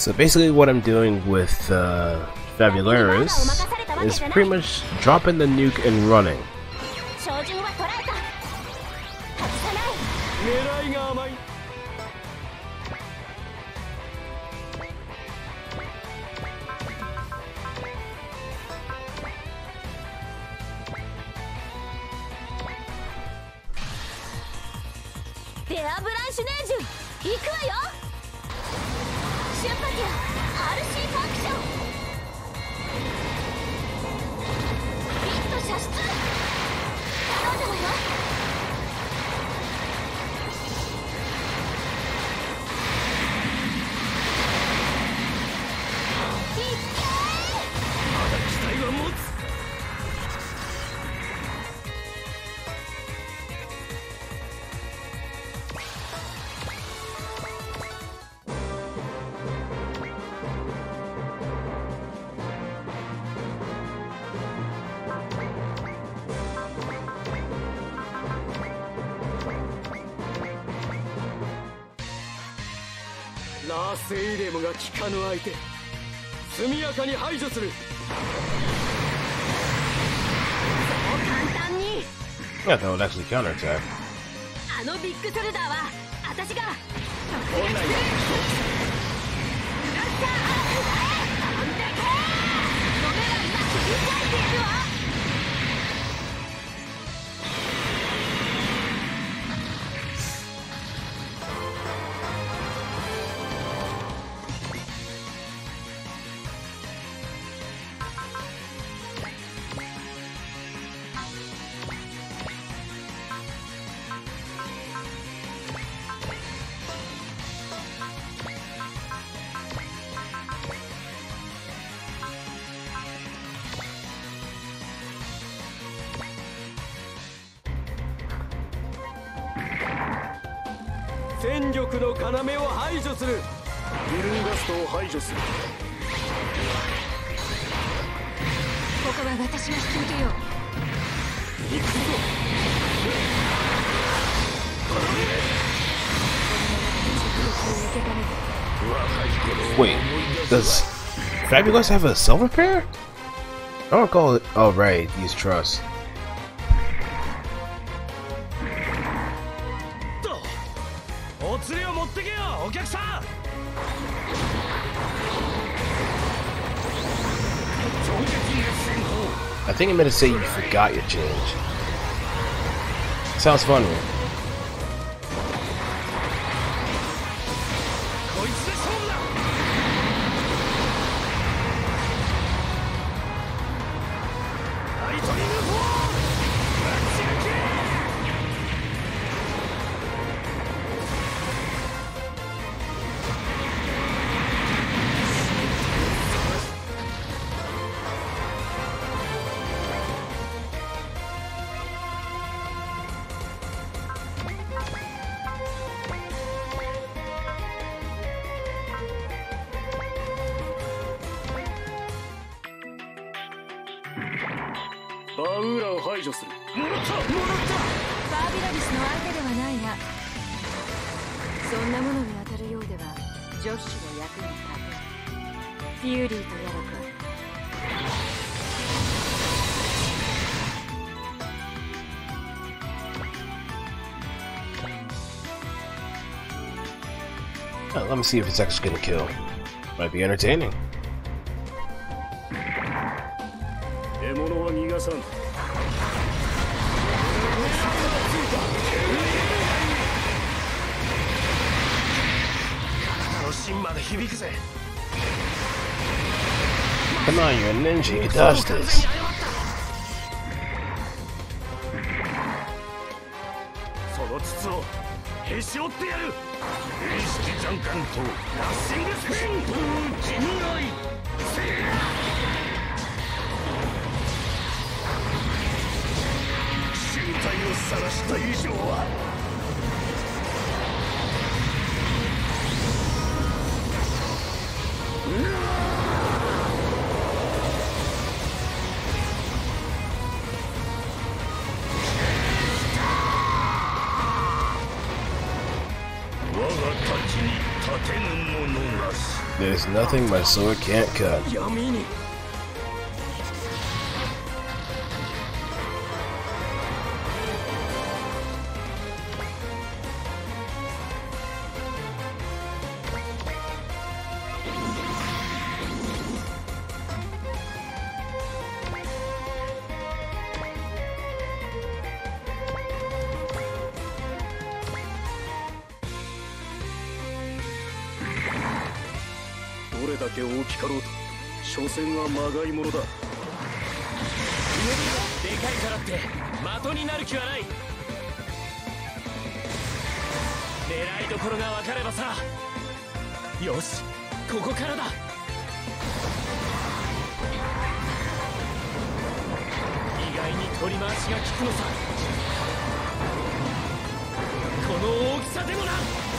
So basically what I'm doing with uh, is pretty much dropping the nuke and running. counterattack. Does Fabulous have a silver pair? I don't recall it. Oh, right. Use trust. I think it meant to say you forgot your change. Sounds fun. see if it's actually gonna kill. Might be entertaining. Come on, you're a ninja, it does this. Nothing my sword can't cut. はまがいものだ。でかいからって的になる気はない。狙いどころが分かればさ。よしここからだ。意外に取り回しが効くのさ。この大きさでもな。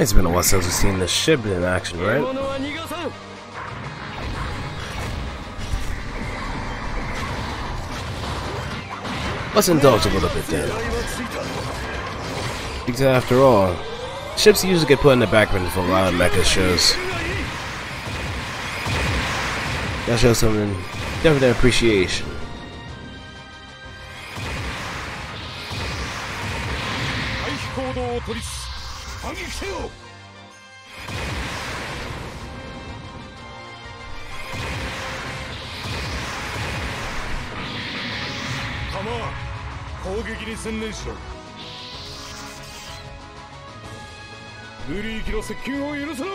it's been a while since we've seen this ship in action, right? Let's indulge a little bit then, Because after all, ships usually get put in the background for a lot of mecha shows. That shows some definite appreciation. 戦ブリーキの接近を許すな！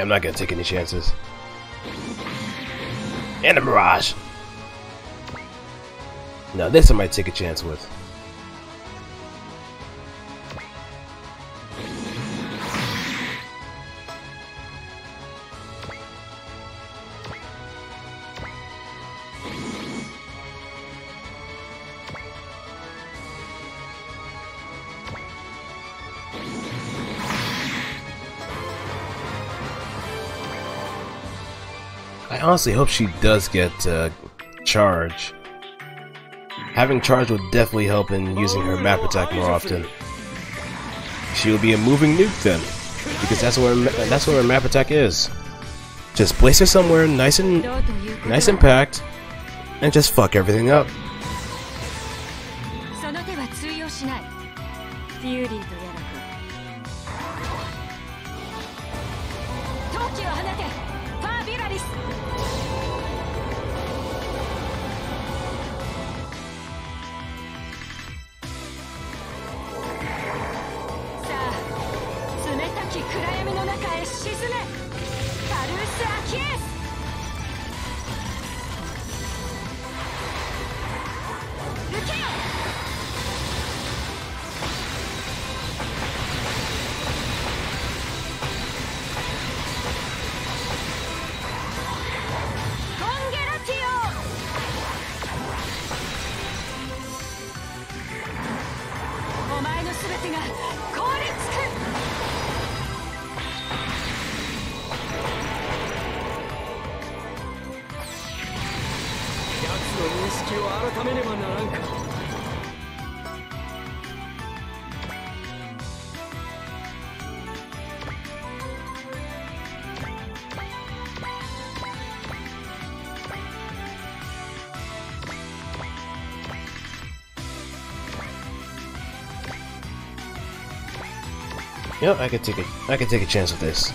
Yeah, I'm not gonna take any chances. And a Mirage! Now this I might take a chance with. I honestly hope she does get uh, charge. Having charge will definitely help in using her map attack more often. She will be a moving nuke then, because that's where that's where her map attack is. Just place her somewhere nice and nice and packed, and just fuck everything up. I could take a I could take a chance with this.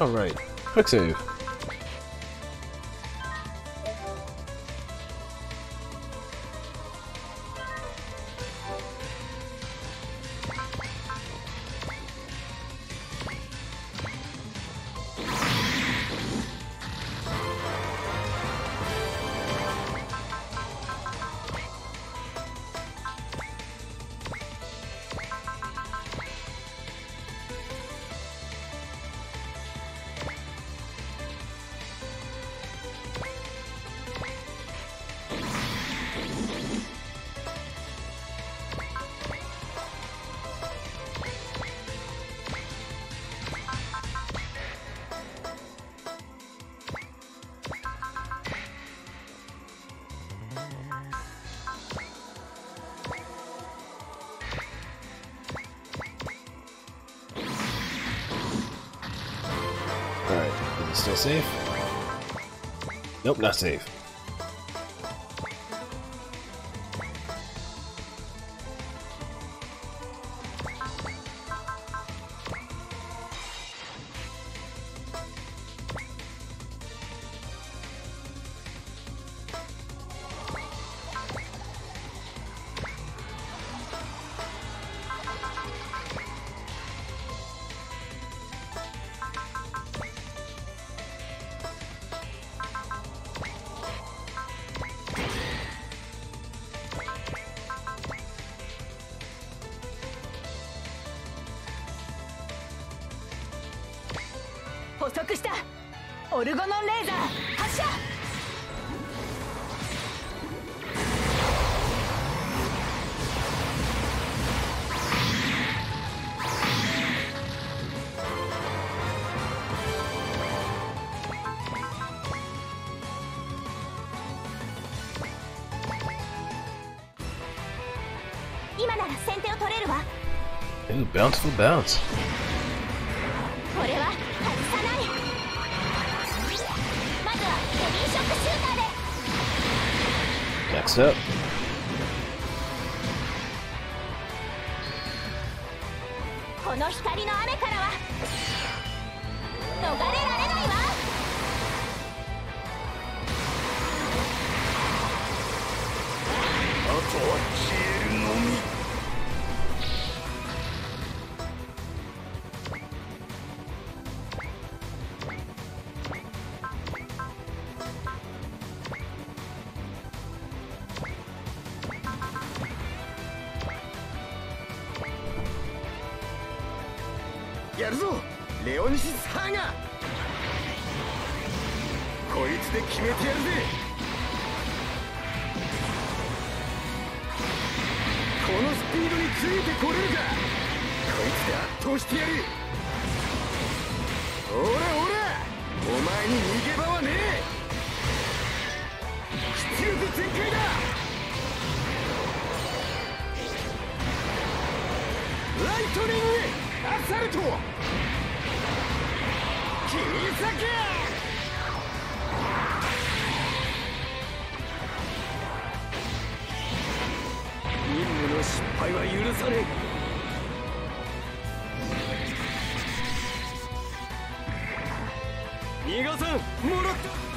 Alright, quick Nope, not safe. “オルゴノンレーザー発射!」今なら先手を取れるわ Ooh, bountiful bounce. ーで Next up. され逃がさんもらった。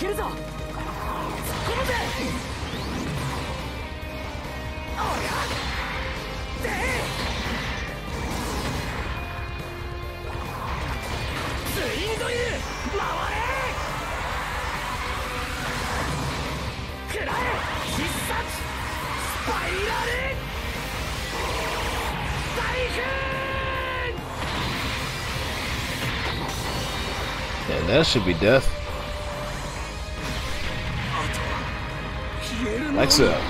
けるぞ突っ込むぜおらでツインドリル回れくらえ必殺スパイラル大変 Yeah, that should be death. 是。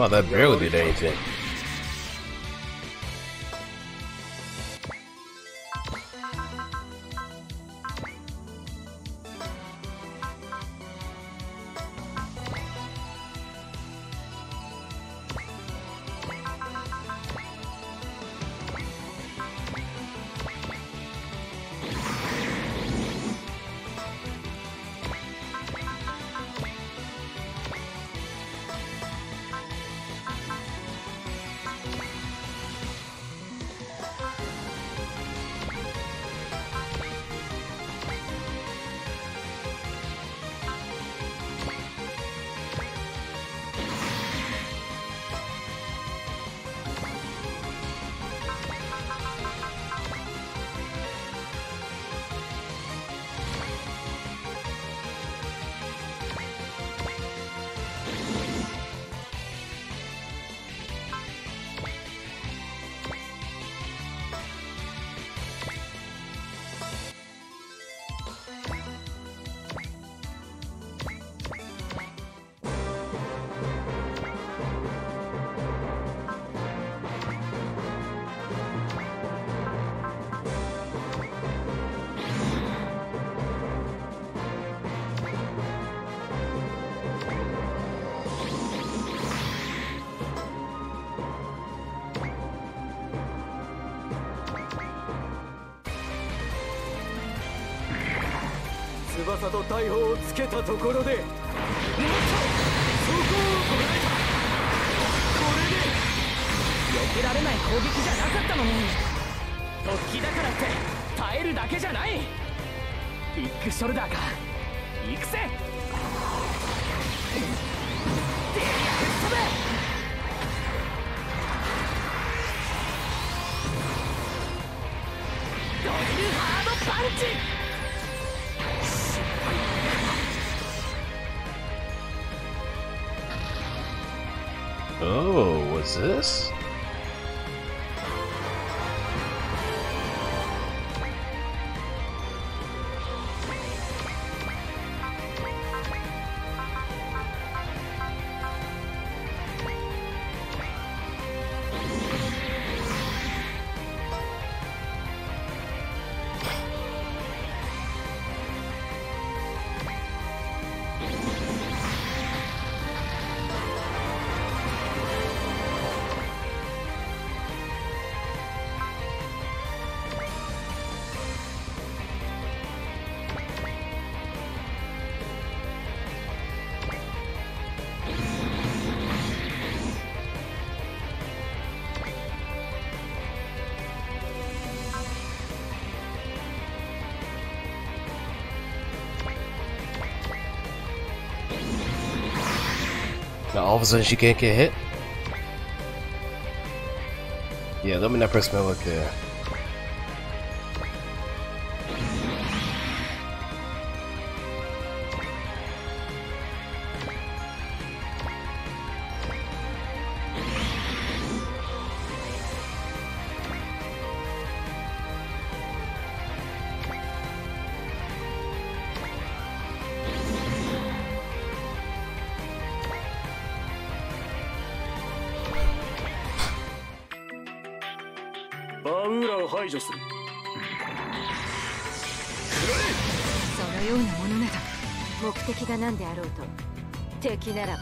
thought that barely did anything. 翼と大砲をつけたところでもっとそこを捉えた。これで避けられない攻撃じゃなかったのに。突起だからって耐えるだけじゃない。ビッグショルダーか行くぜ。デリアフットブドリルハードパンチ。Oh, what's this? All of a sudden she can't get hit? Yeah, let me not press my luck there.「敵なら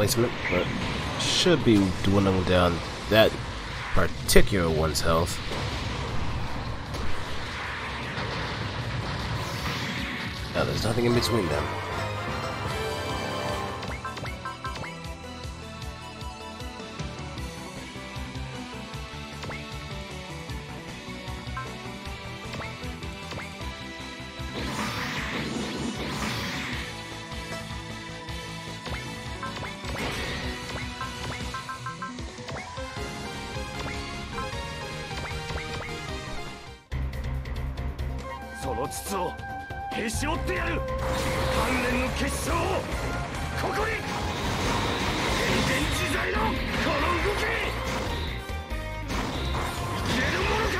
placement, but should be dwindling down that particular one's health. Now there's nothing in between them. その筒をへし折ってやる。観念の結晶をここに。変幻自在のこの動き。いけるものか。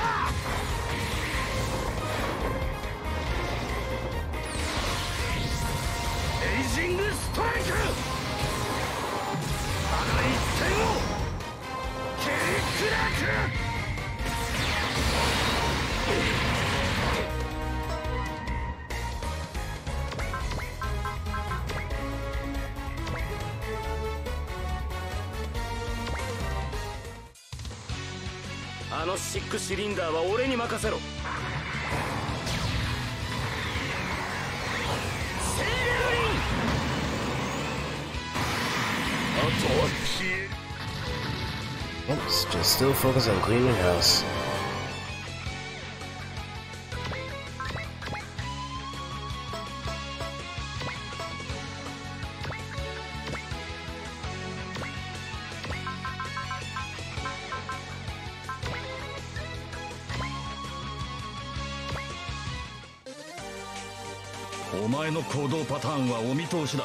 エイジングストライク。ックシリンダーは俺に任せろ Oops, just still focus on cleaning house. 行動パターンはお見通しだ。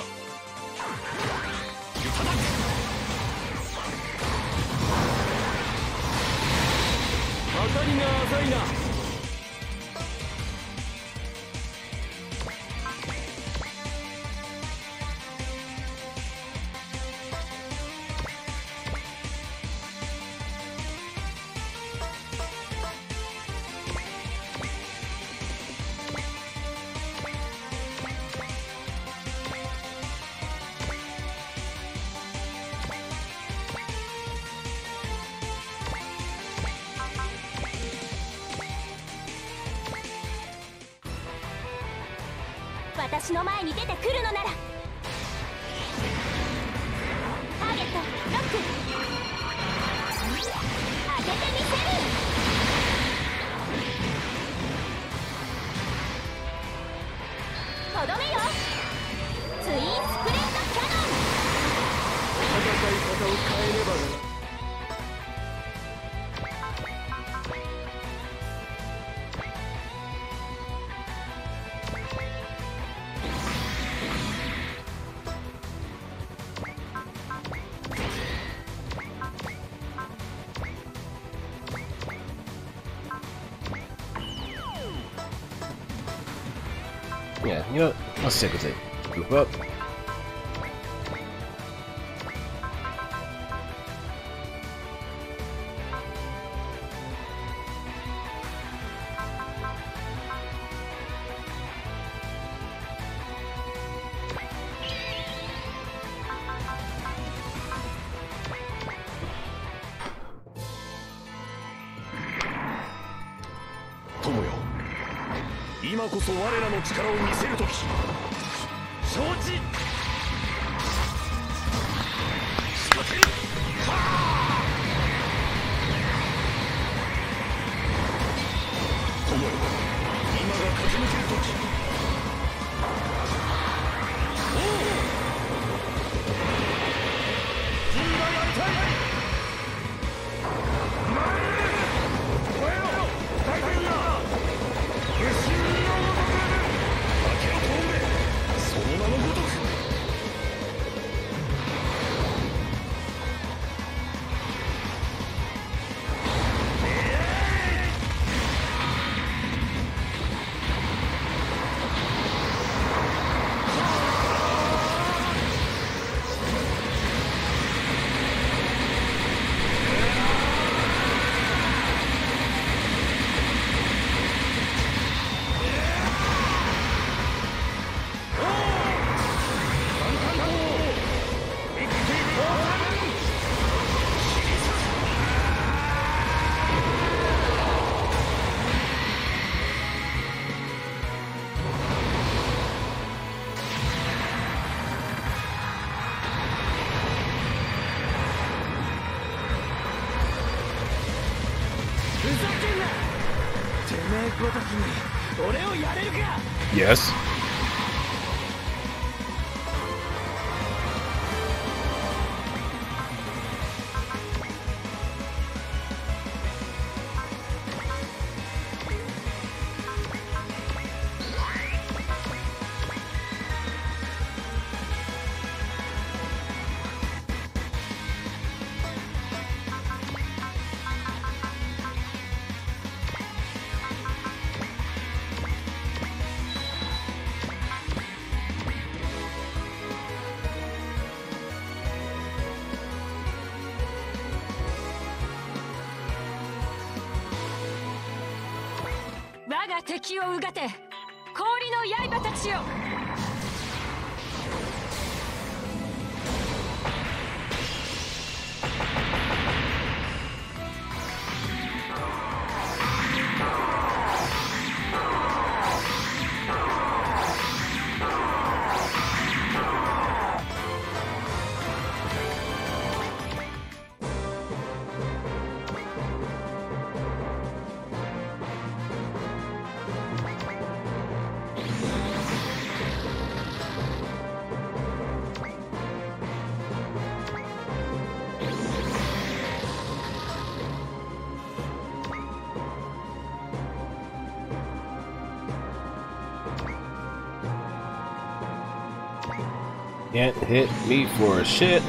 You know, I'll stick with it. Group up. Tomoyo. 今こそ我らの力を見が敵をうがて氷の刃たちよ me for a shit.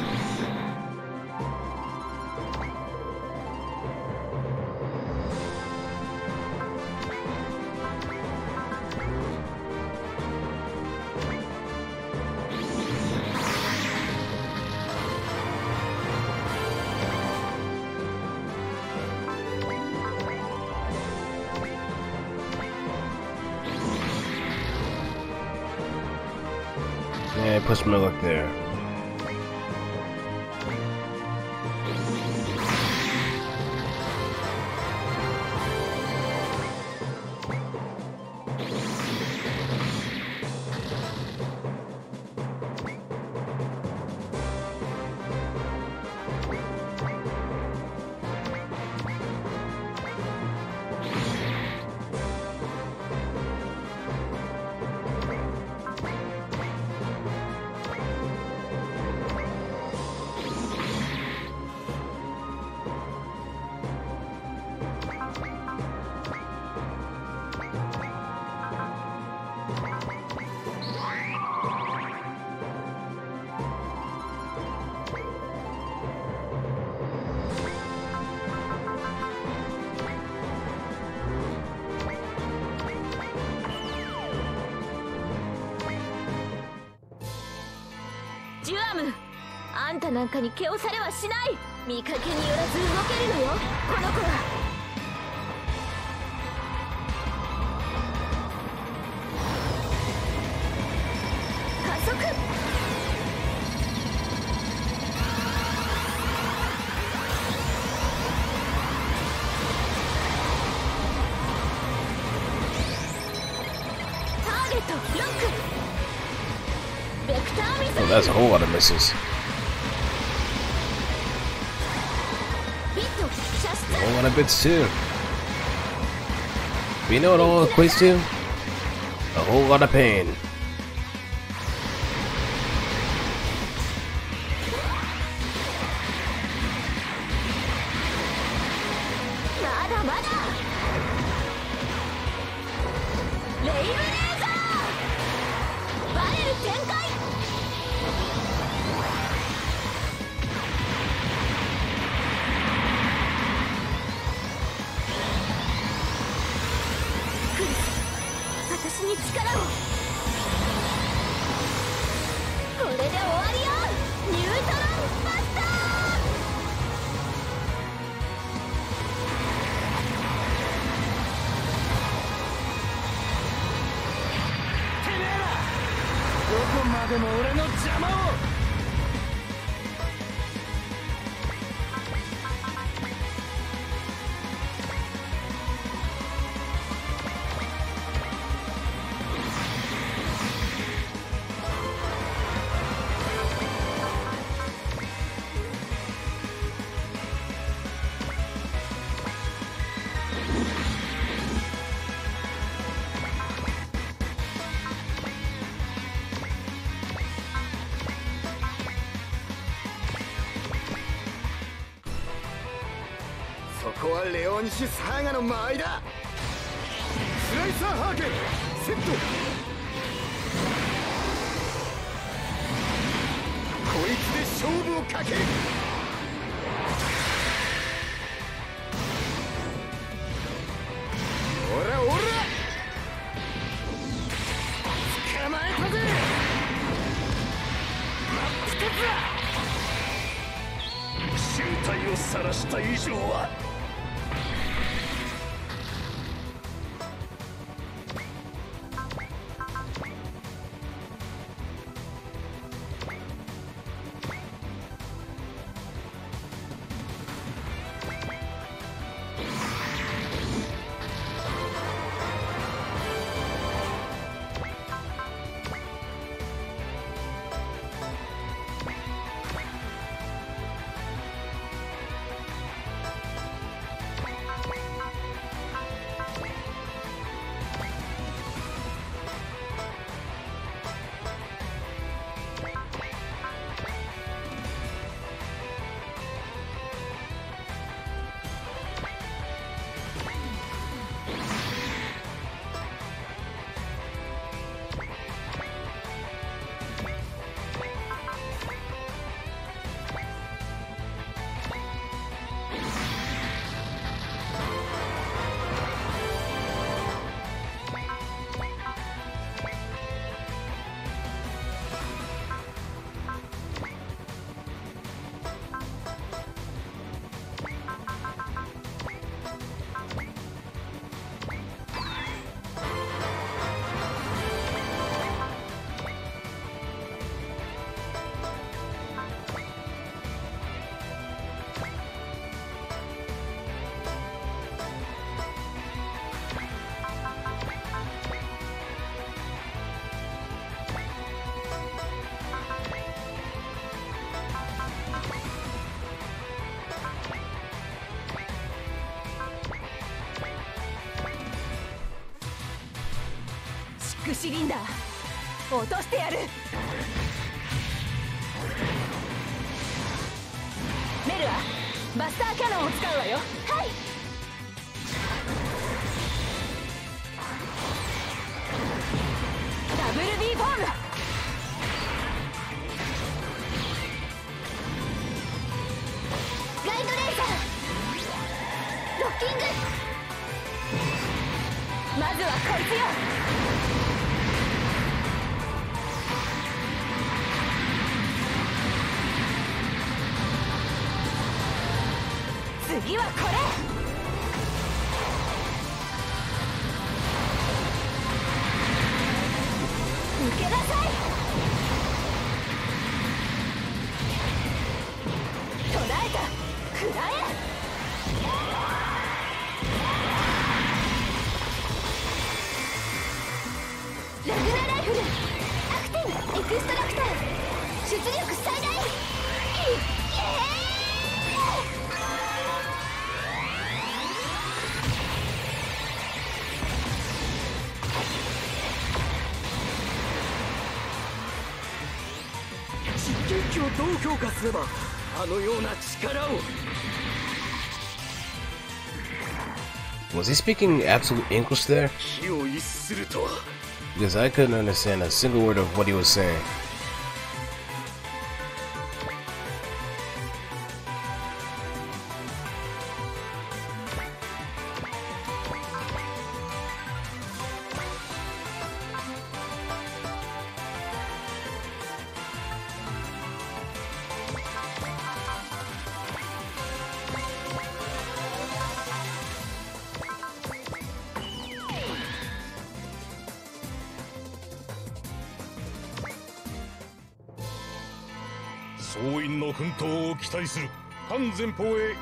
かに毛をされはしない。見かけによらず動けるのよ。この子は。加速。ターゲットロック。ベクターミサイル。That's a whole lot of misses. A bits too. But you know what all equates to? A whole lot of pain. dynamite. シリンダー。落としてやる。メルはバスターキャノンを使うわよ。をどう強化すればあのような力を Was he speaking absolute English there? 火を逸するとは Because I couldn't understand a single word of what he was saying.「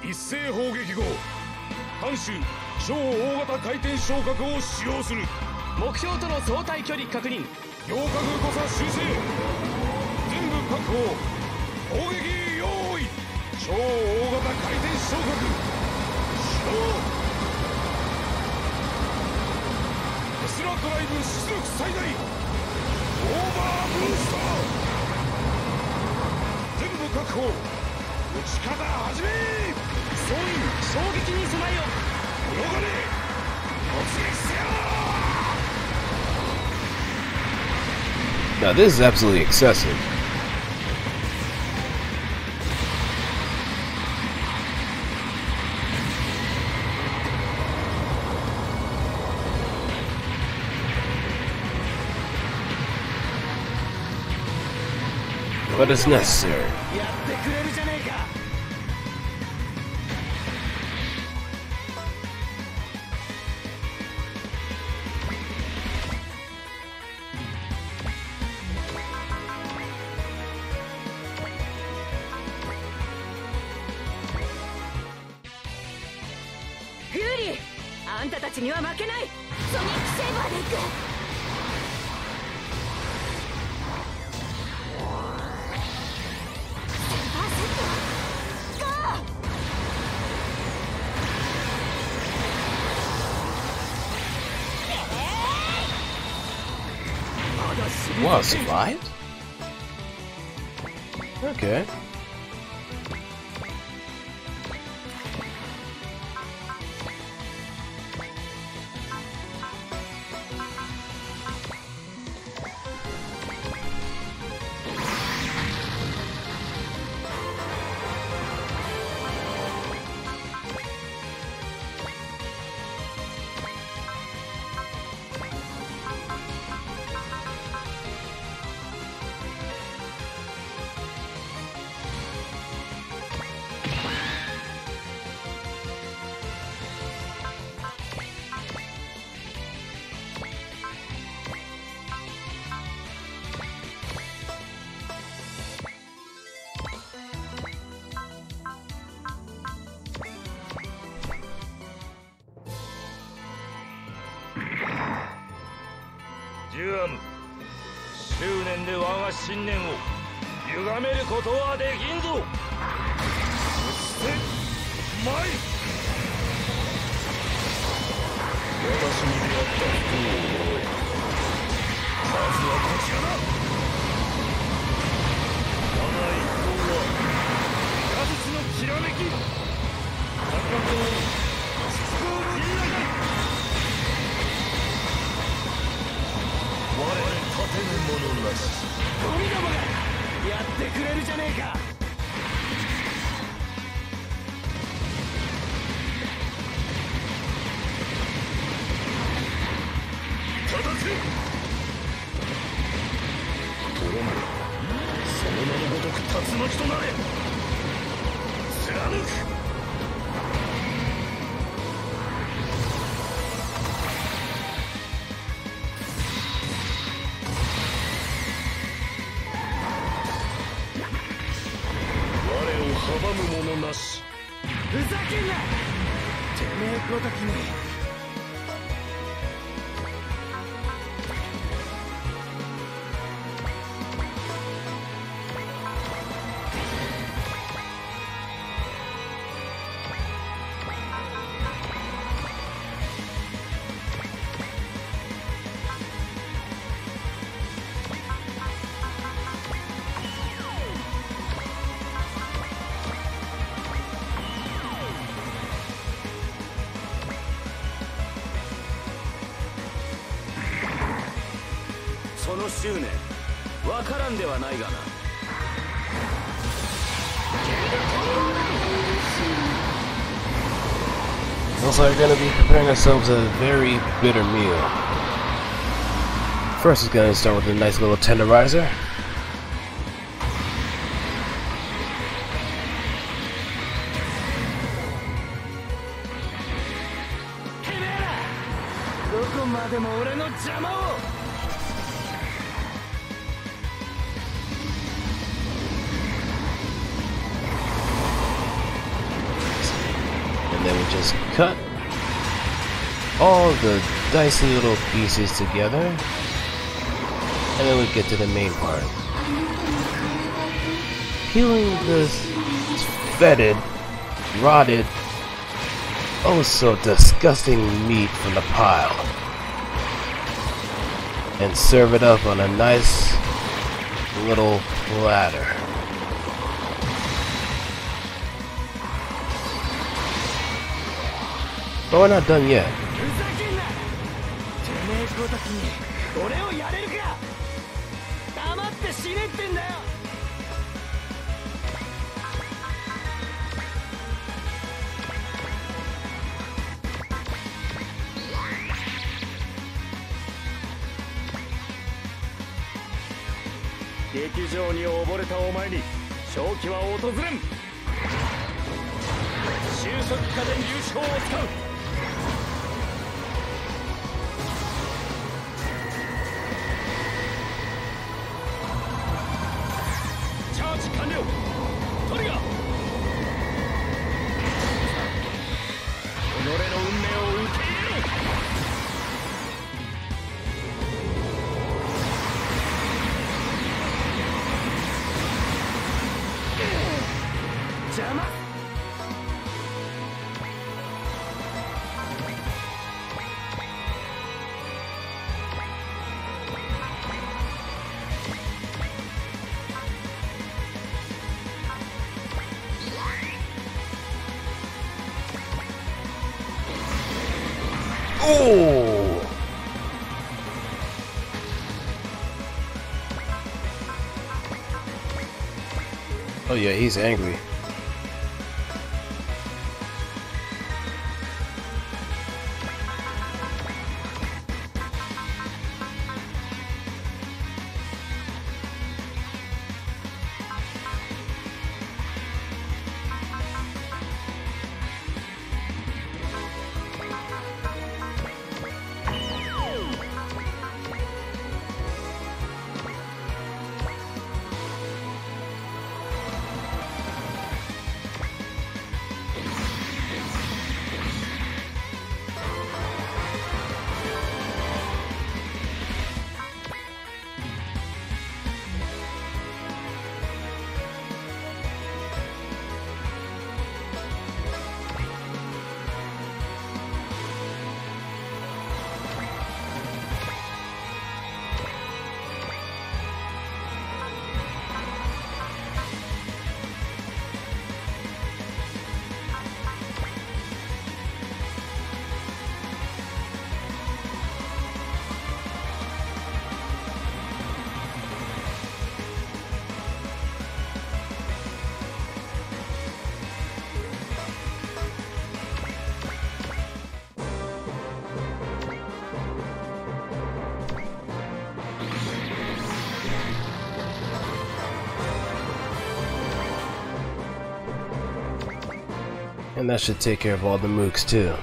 一斉砲撃後艦首超大型回転昇格を使用する。目標との相対距離確認。行角誤差修正。全部確保。砲撃用意。超大型回転昇格。始動テスラドライブ出力最大。オーバーブースター。全部確保。撃ち方始め総員衝撃に備えよ動かねえ突撃せよ Now this is absolutely excessive. But it's necessary. Wow, で我が信念を歪めることはできんぞ。そして前私に出会った人を。思えまずはこちら。だ我が一行は果実のきらめき。高く者なし。ゴミどもがやってくれるじゃねえか。執念わからんではないがな Looks like we're gonna be preparing ourselves a very bitter meal. First, we're gonna start with a nice little tenderizer.「 Dicey little pieces together. And then we get to the main part. Peeling this fetid, rotted, oh so disgusting meat from the pile. And serve it up on a nice little platter. But we're not done yet. 俺をやれるか黙って死ねってんだよ劇場に溺れたお前に正気は訪れん収束下で優勝を使う yeah, he's angry. And that should take care of all the mooks too.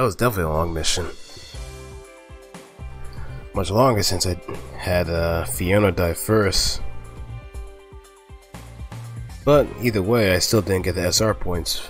That was definitely a long mission. Much longer since I had uh, Fiona die first. But either way, I still didn't get the SR points.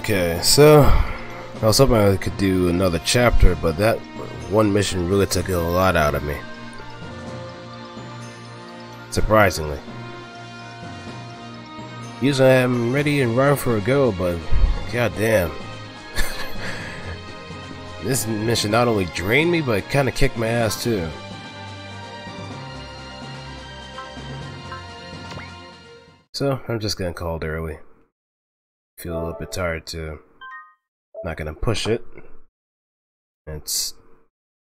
Okay, so I was hoping I could do another chapter, but that one mission really took a lot out of me. Surprisingly. Usually I'm ready and run for a go, but goddamn. this mission not only drained me, but kinda kicked my ass too. So, I'm just gonna call it early. Feel a little bit tired too. Not gonna push it. It's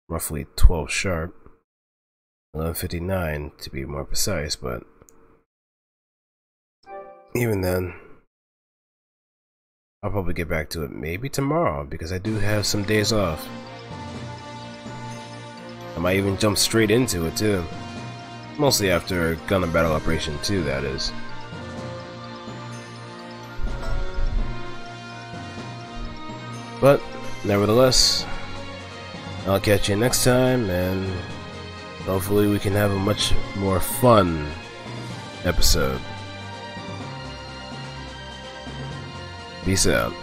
roughly 12 sharp. 11.59 to be more precise, but even then, I'll probably get back to it maybe tomorrow because I do have some days off. I might even jump straight into it too. Mostly after Gundam Battle Operation 2, that is. But, nevertheless, I'll catch you next time, and hopefully we can have a much more fun episode. Peace out.